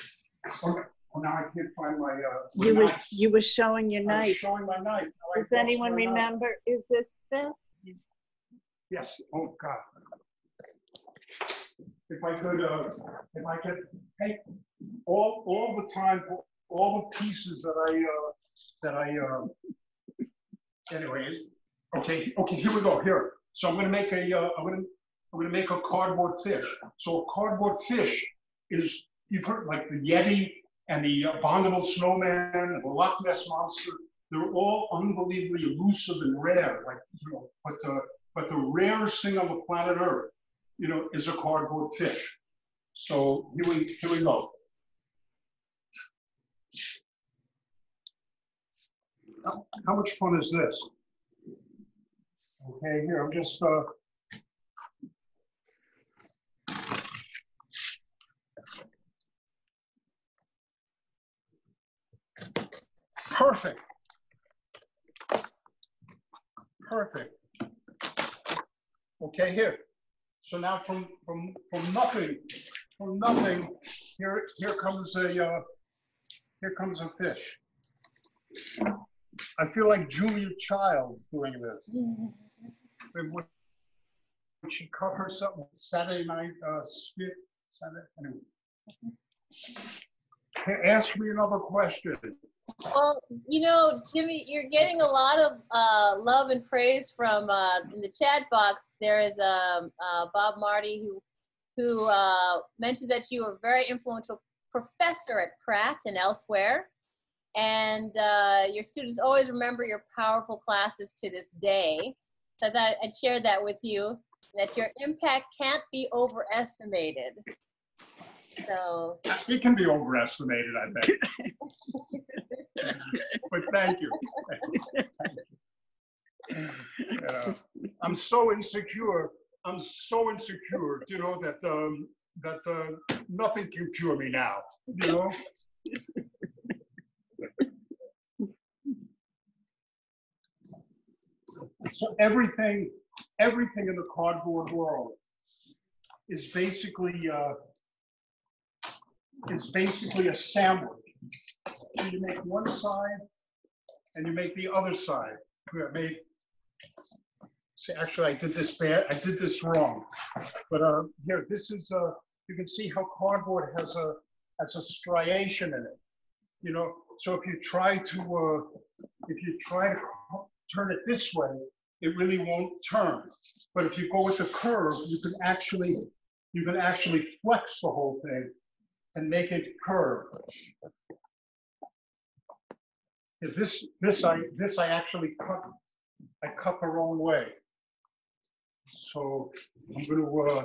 oh, oh, now I can't find my. Uh, You were, you were showing your I was knife. showing my knife. Now Does anyone my knife. remember? Is this the? Yes. Oh God. If I could, uh, if I could take all all the time, all the pieces that I uh, that I. Uh, anyway, okay, okay. Here we go. Here. So I'm gonna make a. Uh, I'm gonna. I'm gonna make a cardboard fish. So a cardboard fish is you've heard like the Yeti and the abominable snowman and the Loch Ness monster. They're all unbelievably elusive and rare. Like you know, but. Uh, but the rarest thing on the planet Earth, you know, is a cardboard fish. So here we here we go. How, much fun is this? Okay, here I'm just. Uh, perfect. Perfect. Okay, here. So now from from from nothing, from nothing, here here comes a uh, here comes a fish. I feel like Julia Childs doing this. When when she cut herself with Saturday night uh, skit. Saturday, anyway. Ask me another question. Well, you know, Jimmy, you're getting a lot of uh, love and praise from uh, in the chat box. There is um, uh, Bob Marty who who uh, mentions that you are a very influential professor at Pratt and elsewhere, and uh, your students always remember your powerful classes to this day. So I thought I'd share that with you. That your impact can't be overestimated. So It can be overestimated, I think. but thank you. I'm so insecure. I'm so insecure, you know, that um, that uh, nothing can cure me now. You know. So everything, everything in the cardboard world is basically uh, is basically a sandwich. So you make one side and you make the other side. Here, made, see, actually, I did this bad, I did this wrong. But uh, here, this is, uh, you can see how cardboard has a, has a striation in it. You know, so if you try to, uh, if you try to turn it this way, it really won't turn. But if you go with the curve, you can actually, you can actually flex the whole thing and make it curve. If This, this I, this I actually cut, I cut the wrong way. So I'm gonna, uh,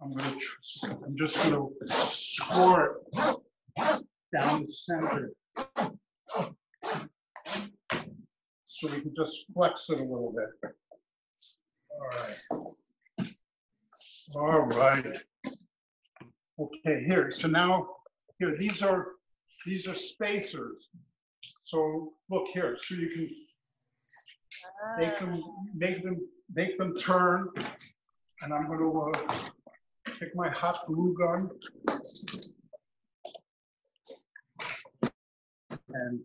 I'm gonna, tr- I'm just gonna score it down the center. So we can just flex it a little bit. All right. All right. Okay, here, so now, here, these are, these are spacers. So look here, so you can make them, make them, make them turn. And I'm gonna, uh, take my hot glue gun. And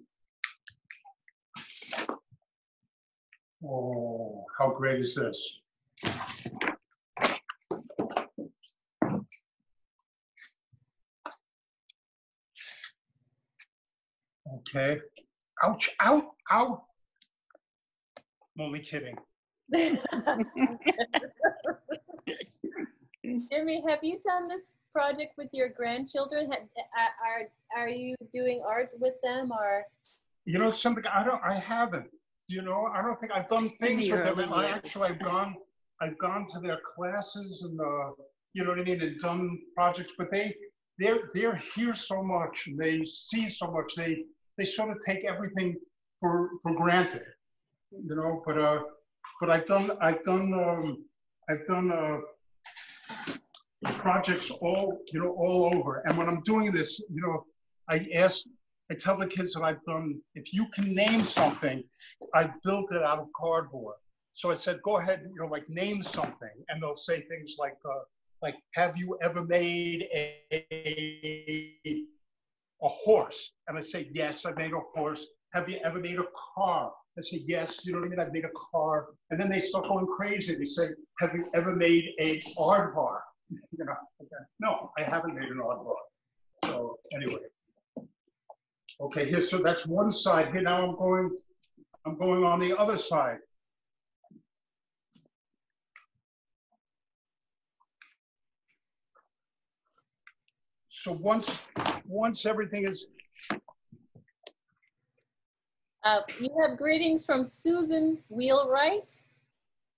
oh, how great is this? Okay. Ouch, out, out. I'm only kidding. Jimmy, have you done this project with your grandchildren? Ha- Are, are, are you doing art with them or? You know, something, I don't, I haven't, you know, I don't think I've done things with them. I actually, I've gone, I've gone to their classes and, uh, you know what I mean, and done projects, but they, they're, they're here so much and they see so much, they, they sort of take everything for, for granted, you know, but, uh, but I've done, I've done, um, I've done, uh, projects all, you know, all over. And when I'm doing this, you know, I ask, I tell the kids that I've done, if you can name something, I built it out of cardboard. So I said, go ahead, you know, like name something. And they'll say things like, uh, like, have you ever made a, a horse? And I say, yes, I made a horse. Have you ever made a car? I say, yes, you know what I mean? I've made a car. And then they start going crazy. They say, have you ever made a aardvark? You know, okay. no, I haven't made an aardvark. So anyway. Okay, here, so that's one side. Here now I'm going, I'm going on the other side. So once, once everything is, Uh, you have greetings from Susan Wheelwright.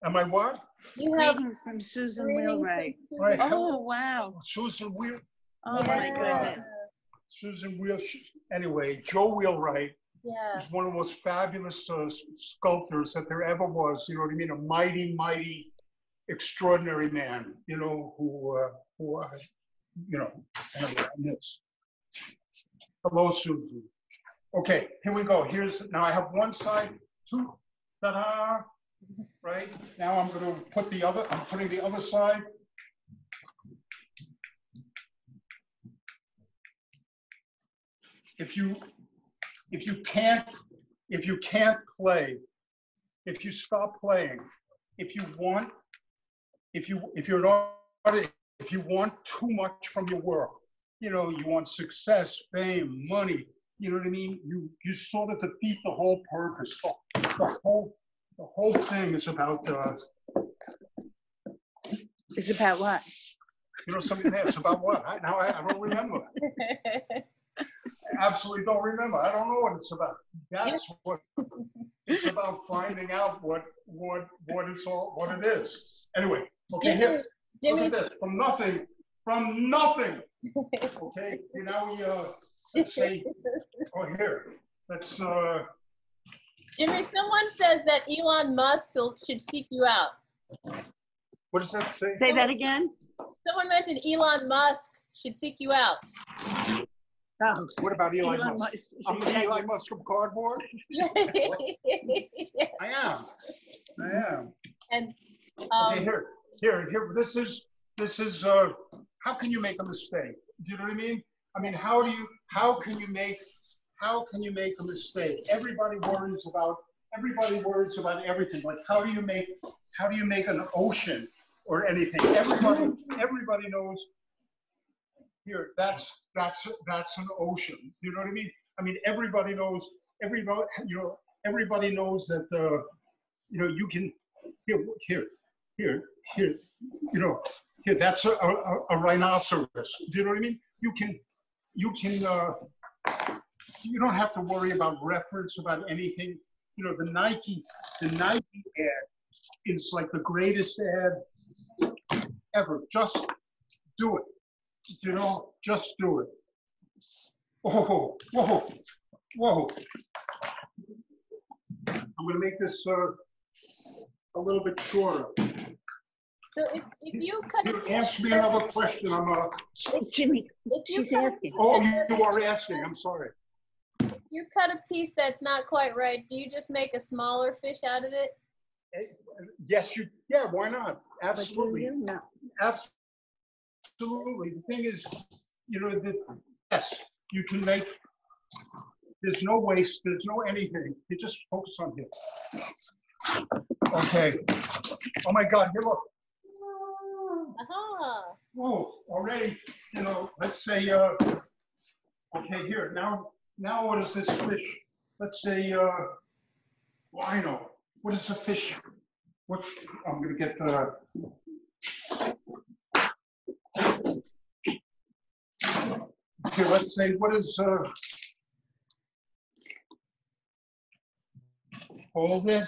am I what? You have Greetings from Susan greetings from Wheelwright. Susan- Right. Oh, wow. Susan Wheel, Oh, my goodness. Susan Wheel, anyway, Joe Wheelwright Yeah, is one of the most fabulous uh, sculptors that there ever was. You know what I mean? A mighty, mighty, extraordinary man. You know who, uh, who, uh, you know. Anyway, this. Hello, Susan. Okay, here we go. Here's now. I have one side. Two. Ta-da! Right now, I'm going to put the other. I'm putting the other side. If you if you can't if you can't play if you stop playing if you want if you if you're an artist if you want too much from your work you know you want success fame money you know what i mean? You you sort of defeat the whole purpose. The, the whole the whole thing is about uh It's about what? you know something there. It's about what? I, now I, I don't remember absolutely don't remember. I don't know what it's about. That's what it's about finding out what what what it's all what it is. Anyway, okay, Jimmy, here, look at this. From nothing, from nothing. Okay, you now we uh let's say oh here. Let's uh Jimmy, someone says that Elon Musk should seek you out. what does that say? Say that again? Someone mentioned Elon Musk should seek you out. Oh, What about Elon, Elon Musk? Musk. I'm Eli Musk from cardboard. I am. I am. and Okay, um, here, here, here, this is, this is, uh, how can you make a mistake? Do you know what I mean? I mean, how do you, how can you make, how can you make a mistake? Everybody worries about, everybody worries about everything. Like, how do you make, how do you make an ocean or anything? Everybody, everybody knows, here, that's, that's, that's an ocean. You know what I mean? I mean, everybody knows, everybody, you know, everybody knows that, uh, you know, you can, here, here, here, here, you know, here, that's a, a, a rhinoceros. Do you know what I mean? You can, you can, uh, you don't have to worry about reference about anything. You know, the Nike, the Nike ad is like the greatest ad ever. Just do it. You know, just do it. Whoa, whoa, whoa. I'm gonna make this, uh, a little bit shorter. so if, if you cut You ask me another question, I'm, uh, Jimmy, if you she's cut, asking. oh, you you are asking, I'm sorry. if you cut a piece that's not quite right, do you just make a smaller fish out of it? Yes, you, yeah, why not? But do Absolutely, you? No. Absolutely. The thing is, you know, that, yes, you can make, there's no waste, there's no anything. You just focus on here. Okay. Oh my God, here, look. Aha. Whoa, already, you know, let's say, uh, okay, here, now, now what is this fish? Let's say, uh, rhino. What is a fish? What, I'm gonna get the. Okay, let's say, what is, uh, hold it.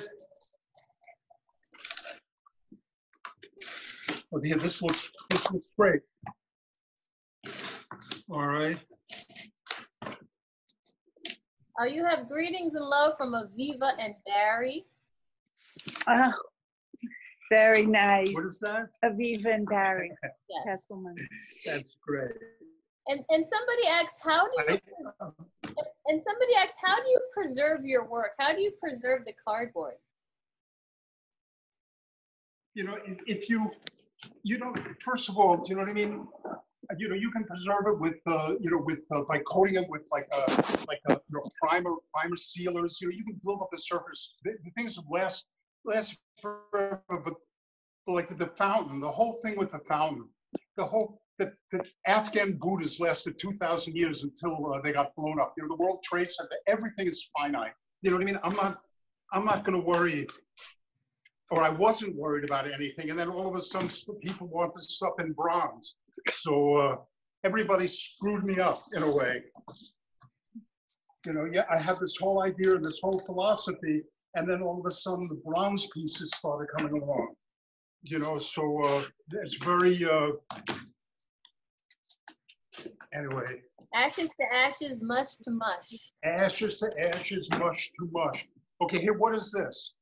Oh, yeah, this looks, this looks great. All right, Oh, you have greetings and love from Aviva and Barry. Oh, very nice. what is that? Aviva and Barry Yes. Kesselman. That's great. And and somebody asks, how do you and somebody asks, how do you preserve your work? How do you preserve the cardboard? You know, if, if you, you know, first of all, do you know what I mean? You know, you can preserve it with, uh, you know, with, uh, by coating it with like a, like a, you know, primer, primer sealers, you know, you can build up the surface. The, the things last, last forever, but like the fountain, the whole thing with the fountain, the whole, the, the Afghan Buddhas lasted 2,000 years until uh, they got blown up. You know, the World Trade Center, everything is finite. You know what I mean? I'm not, I'm not gonna worry or I wasn't worried about anything. And then all of a sudden, people want this stuff in bronze. So uh, everybody screwed me up in a way. You know, yeah, I had this whole idea and this whole philosophy, and then all of a sudden, the bronze pieces started coming along. You know, so uh, it's very. Anyway, Ashes to ashes, mush to mush. ashes to ashes, mush to mush. Okay, here, what is this?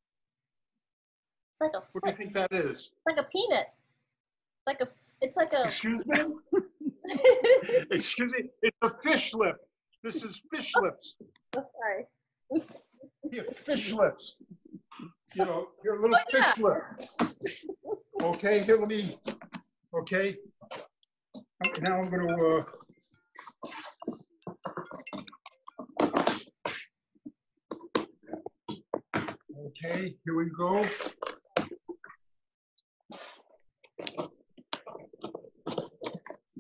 It's like a What do you think that is? It's like a peanut. It's like a it's like a Excuse me? Excuse me, it's a fish lip. This is fish lips. sorry. Here, fish lips. You know, your little Oh, yeah. fish lip. Okay, here, let me, okay. Now I'm gonna, uh. Okay, here we go.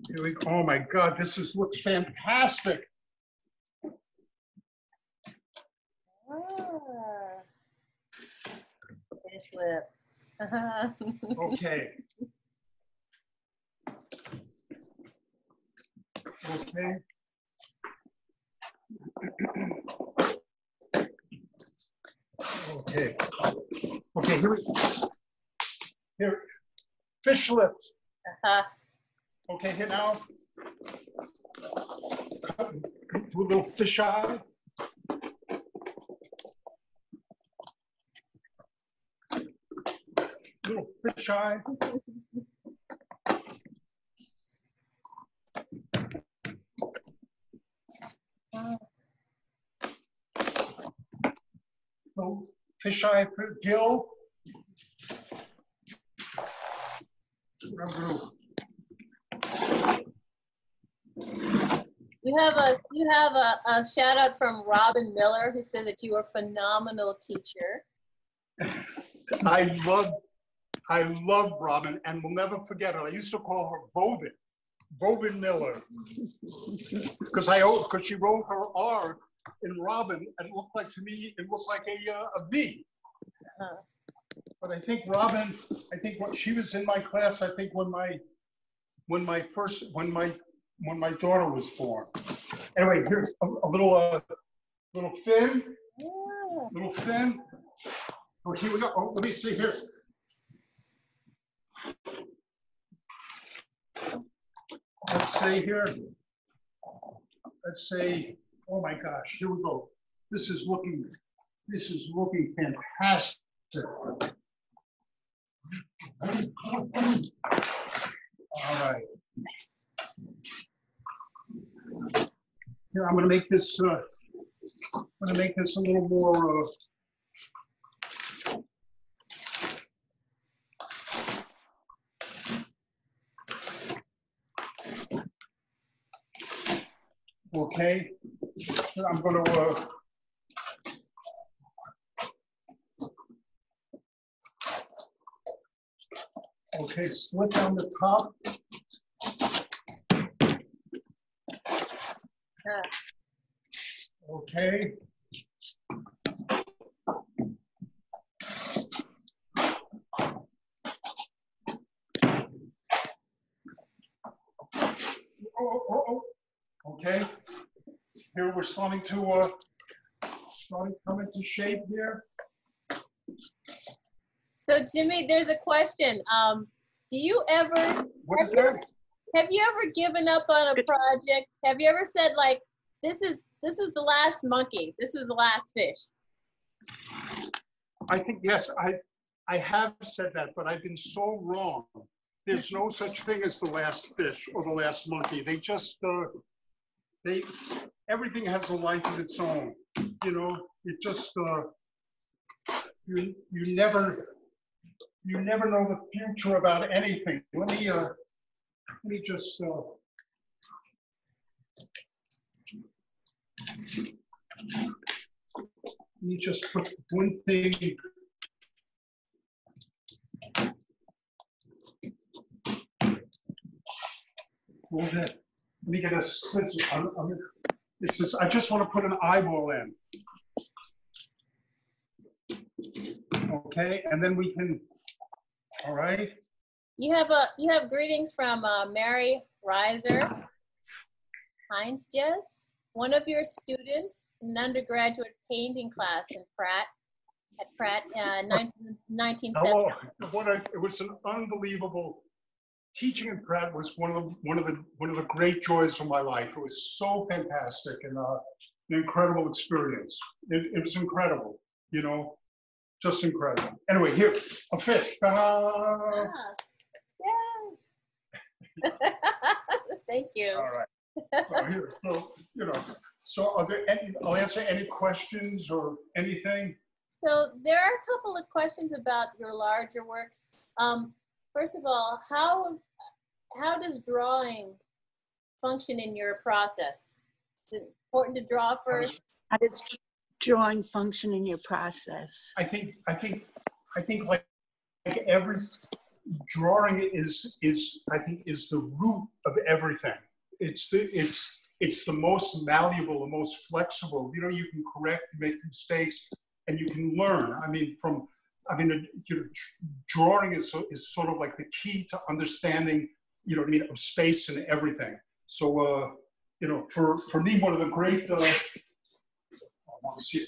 Here we, oh my God, this is, looks fantastic. Ah. Fish lips. Okay. Okay. Okay. Okay, here we, here, fish lips. Uh-huh. Okay, here now. Do a little fish eye. Little fish eye. Little fish eye for gill. You have a you have a, a shout out from Robin Miller who said that you are a phenomenal teacher. I love, I love Robin and will never forget her. I used to call her Bobin, Bobin Miller. Because I, because she wrote her R in Robin and it looked like to me, it looked like a, uh, a V. But I think Robin, I think what she was in my class, I think when my, when my first, when my, when my daughter was born. Anyway, here's a, a little, uh, little fin Yeah. little thin. Oh, here we go. Oh, let me see here. Let's say here. Let's say, oh my gosh, here we go. This is looking, this is looking fantastic. All right. Here, I'm gonna make this, uh, I'm gonna make this a little more, uh, Okay, I'm gonna, uh, okay, slip on the top. Okay. Oh, oh, oh, oh. Okay, here we're starting to, uh, starting to come into shape here. So Jimmy, there's a question. Um, do you ever What is that? have you ever given up on a project? Have you ever said like, this is this is the last monkey, this is the last fish? I think, yes, I, I have said that, but I've been so wrong. There's no such thing as the last fish or the last monkey. They just, uh, they, everything has a life of its own, you know? It just, uh, you, you never, you never know the future about anything. Let me, uh, let me just, uh, let me just put one thing Go ahead. Let me get a scissors. I'm, I'm, this is, I just want to put an eyeball in. Okay, and then we can, all right, You have a you have greetings from uh, Mary Reiser Heinz Jess, one of your students in undergraduate painting class in Pratt at Pratt uh, 19, 1970. hello. What a, it was an unbelievable, teaching in Pratt was one of the, one of the, one of the great joys of my life. It was so fantastic and uh, an incredible experience. It, it was incredible, you know, just incredible. Anyway, here, a fish. Ah, yeah. Thank you. All right. So here, so, you know, so are there any, I'll answer any questions or anything. So there are a couple of questions about your larger works. Um, first of all, how how does drawing function in your process? Is it important to draw first? How does drawing function in your process? I think, I think, I think like, like every drawing is, is, I think is the root of everything. It's the, it's, it's the most malleable, the most flexible. You know, you can correct, make mistakes, and you can learn. I mean, from, I mean, you know, drawing is, is sort of like the key to understanding, you know I mean, of space and everything. So, uh, you know, for, for me, one of the great, uh, I want to see.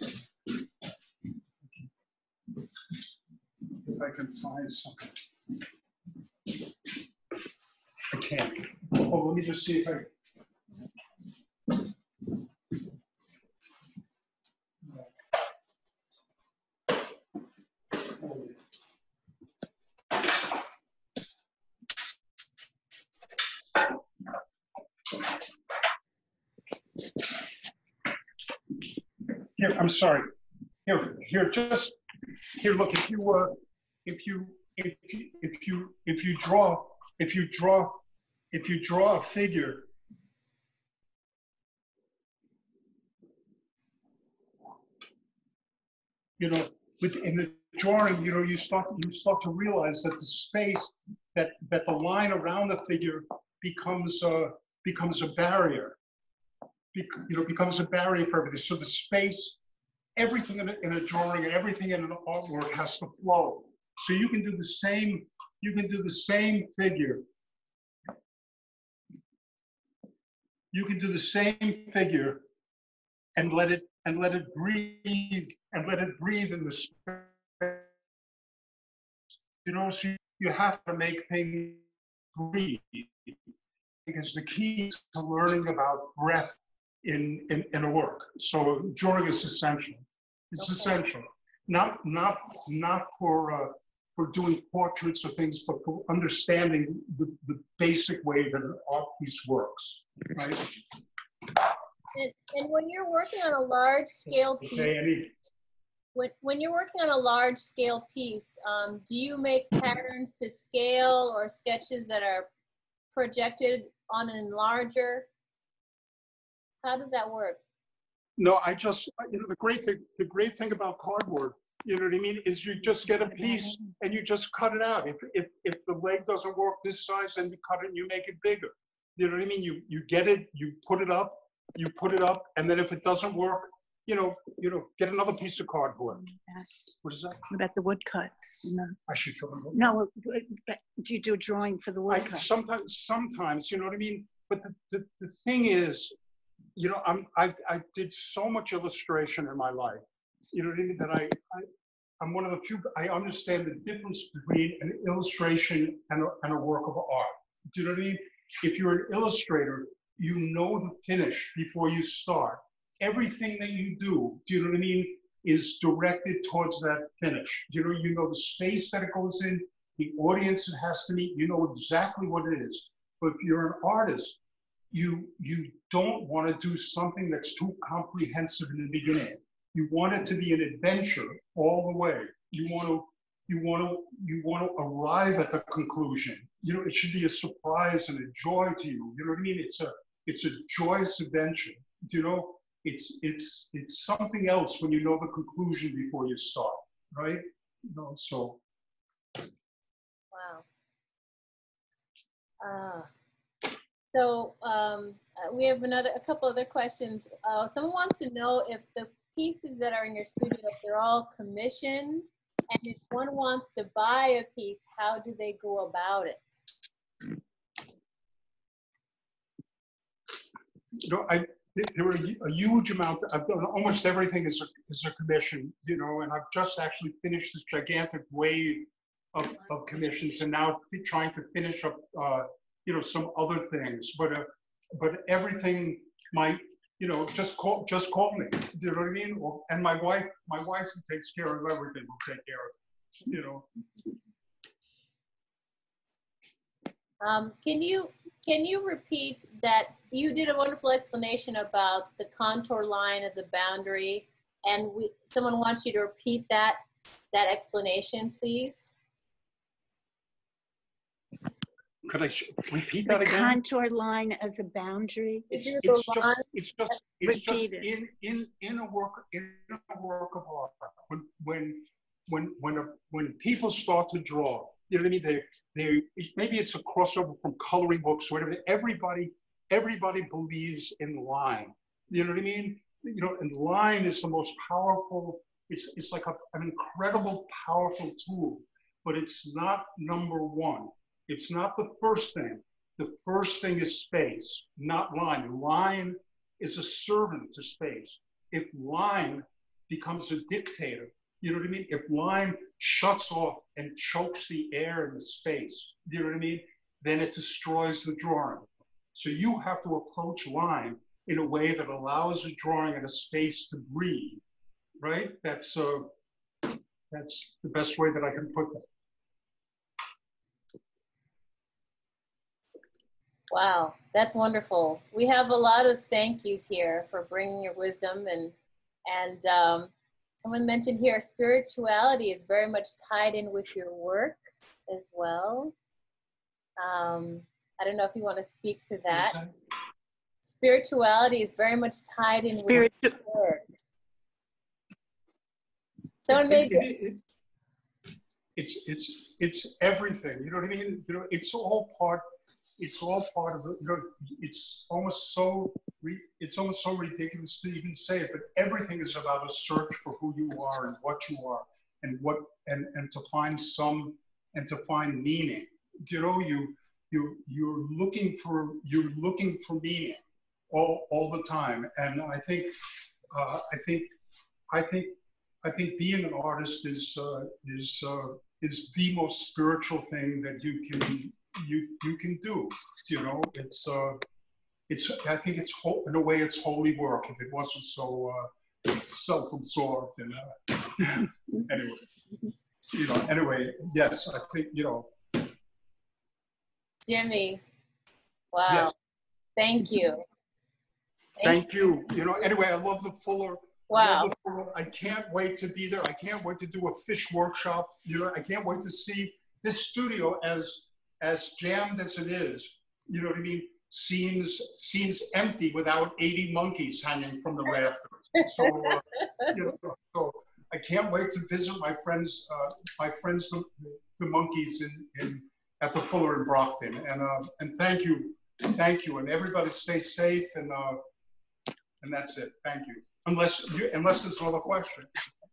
If I can find something. I can't. Oh, let me just see if I. Here, I'm sorry. Here, here, just, here, look, if you, uh, if you, if you, if you, if you draw, if you draw, if you draw a figure. You know, with, in the drawing, you know, you start, you start to realize that the space, that, that the line around the figure becomes, uh, becomes a barrier. You know, becomes a barrier for everything. So the space, everything in a, in a drawing, everything in an artwork has to flow. So you can do the same, you can do the same figure. You can do the same figure and let it, and let it breathe, and let it breathe in the space. You know, so you have to make things breathe. Because the key to learning about breath in, in, in a work. So drawing is essential. It's Okay. essential. Not, not, not for, uh, for doing portraits or things, but for understanding the, the basic way that an art piece works, right? And, and when you're working on a large scale piece, Okay, when, when you're working on a large scale piece, um, do you make patterns to scale or sketches that are projected on an enlarger? How does that work? No, I just, you know, the great thing, the great thing about cardboard, you know what I mean, is you just get a piece and you just cut it out. If, if, if the leg doesn't work this size, then you cut it and you make it bigger. You know what I mean? You, you get it, you put it up, you put it up, and then if it doesn't work, you know, you know, get another piece of cardboard. What is that? What about the woodcuts? you know? I should show them. No, uh, uh, do you do a drawing for the I, sometimes, sometimes, you know what I mean? But the, the, the thing is, you know, I'm, I, I did so much illustration in my life, you know what I mean, that I, I, I'm one of the few, I understand the difference between an illustration and a, and a work of art. Do you know what I mean? If you're an illustrator, you know the finish before you start. Everything that you do, do you know what I mean, is directed towards that finish. You know, you know the space that it goes in, the audience it has to meet, you know exactly what it is. But if you're an artist, you you don't want to do something that's too comprehensive in the beginning. You want it to be an adventure all the way. You want to you want to you want to arrive at the conclusion. You know, it should be a surprise and a joy to you. You know what I mean? It's a it's a joyous adventure. You know, it's it's it's something else when you know the conclusion before you start, right? You know, so Wow. Ah. So um, uh, we have another, a couple other questions. Uh, someone wants to know if the pieces that are in your studio, if they're all commissioned, and if one wants to buy a piece, how do they go about it? you know, I there were a, huge amount. I've done almost everything is a is a commission, you know, and I've just actually finished this gigantic wave of, of commissions, and now trying to finish up, uh, you know, some other things. But uh, but everything might, you know, just call just call me. Do you know what I mean? Or, and my wife, my wife who takes care of everything will take care of, you know. Um, can you can you repeat that you did a wonderful explanation about the contour line as a boundary, and we, someone wants you to repeat that that explanation, please. Could I sh- repeat The that again? contour line as a boundary? It's, it's just, it's just, it's just in, in, in a work, in a work of art. When, when, when, when, a, when people start to draw, you know what I mean? They, they, maybe it's a crossover from coloring books or whatever. Everybody, everybody believes in line. You know what I mean? You know, and line is the most powerful. It's, it's like a, an incredible, powerful tool, but it's not number one. It's not the first thing. The first thing is space, not line. Line is a servant to space. If line becomes a dictator, you know what I mean? If line shuts off and chokes the air in the space, you know what I mean? Then it destroys the drawing. So you have to approach line in a way that allows the drawing and a space to breathe, right? That's uh, that's the best way that I can put that. Wow, that's wonderful. We have a lot of thank yous here for bringing your wisdom and and um, someone mentioned here spirituality is very much tied in with your work as well. Um, I don't know if you want to speak to that. Spirituality is very much tied in with your work. Someone made It- it- it- it's it's it's everything. You know what I mean? You know, it's all part. It's all part of it. You know, it's almost so it's almost so ridiculous to even say it, but everything is about a search for who you are and what you are and what and and to find some and to find meaning. You know, you you you're looking for you're looking for meaning all all the time, and I think uh, I think I think I think being an artist is uh, is uh, is the most spiritual thing that you can you you can do. You know, it's uh, it's I think it's ho- in a way it's holy work. If it wasn't so uh, self-absorbed and uh, anyway, you know. Anyway, yes, I think you know. Jimmy. Wow. Yes, Thank you. thank you. You know. Anyway, I love the Fuller. Wow. love the Fuller. I can't wait to be there. I can't wait to do a fish workshop. You know, I can't wait to see this studio as as jammed as it is. You know what I mean? seems seems empty without 80 monkeys hanging from the rafters. So, uh, you know, so I can't wait to visit my friends, uh, my friends, the, the monkeys in, in at the Fuller in Brockton. And uh, and thank you, thank you, and everybody stay safe. And uh, and that's it. Thank you. Unless you, unless there's another question.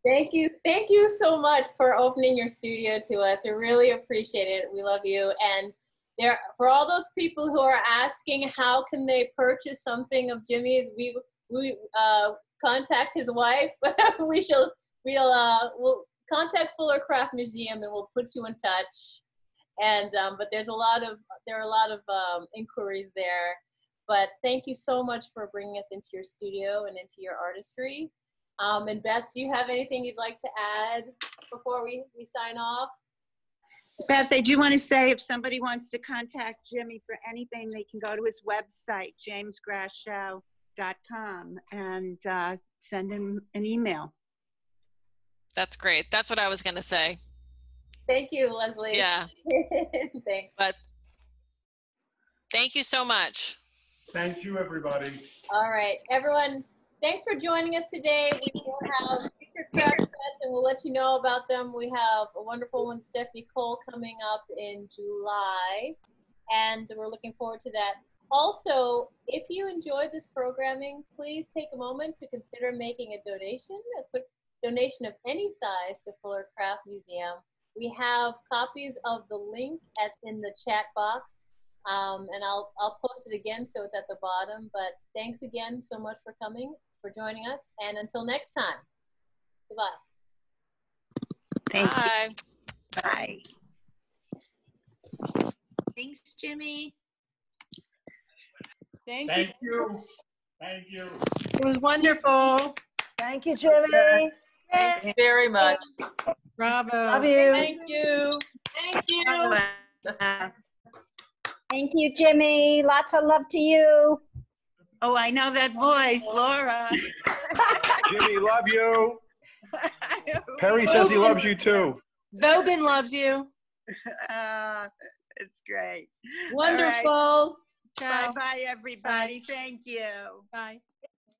Thank you. Thank you so much for opening your studio to us. I really appreciate it. We love you. And there, for all those people who are asking how can they purchase something of Jimmy's, we we uh, contact his wife. we shall we'll uh, we'll contact Fuller Craft Museum and we'll put you in touch. And um, but there's a lot of there are a lot of um, inquiries there. But thank you so much for bringing us into your studio and into your artistry. Um, and Beth, do you have anything you'd like to add before we, we sign off? Beth, I do want to say if somebody wants to contact Jimmy for anything, they can go to his website, jamesgrashow.com, and uh, send him an email. That's great. That's what I was going to say. Thank you, Leslie. Yeah. Thanks. But thank you so much. Thank you, everybody. All right, everyone. Thanks for joining us today. We will have future Craft Chats and we'll let you know about them. We have a wonderful one, Stephanie Cole, coming up in July, and we're looking forward to that. Also, if you enjoyed this programming, please take a moment to consider making a donation, a quick donation of any size to Fuller Craft Museum. We have copies of the link at in the chat box, um, and I'll I'll post it again so it's at the bottom. But thanks again so much for coming, for joining us, and until next time, goodbye. Thank Bye. you. Bye. Thanks, Jimmy. Thank you. Thank you. Thank you. It was wonderful. Thank you, Jimmy. Thank you very much. Bravo. Love you. Thank you. Thank you. Thank you, Jimmy. Lots of love to you. Oh, I know that voice, Laura. Jimmy, love you. Perry says he loves you too. Vobin loves you. Uh, it's great. Wonderful. Bye bye, everybody. Thank you. Bye.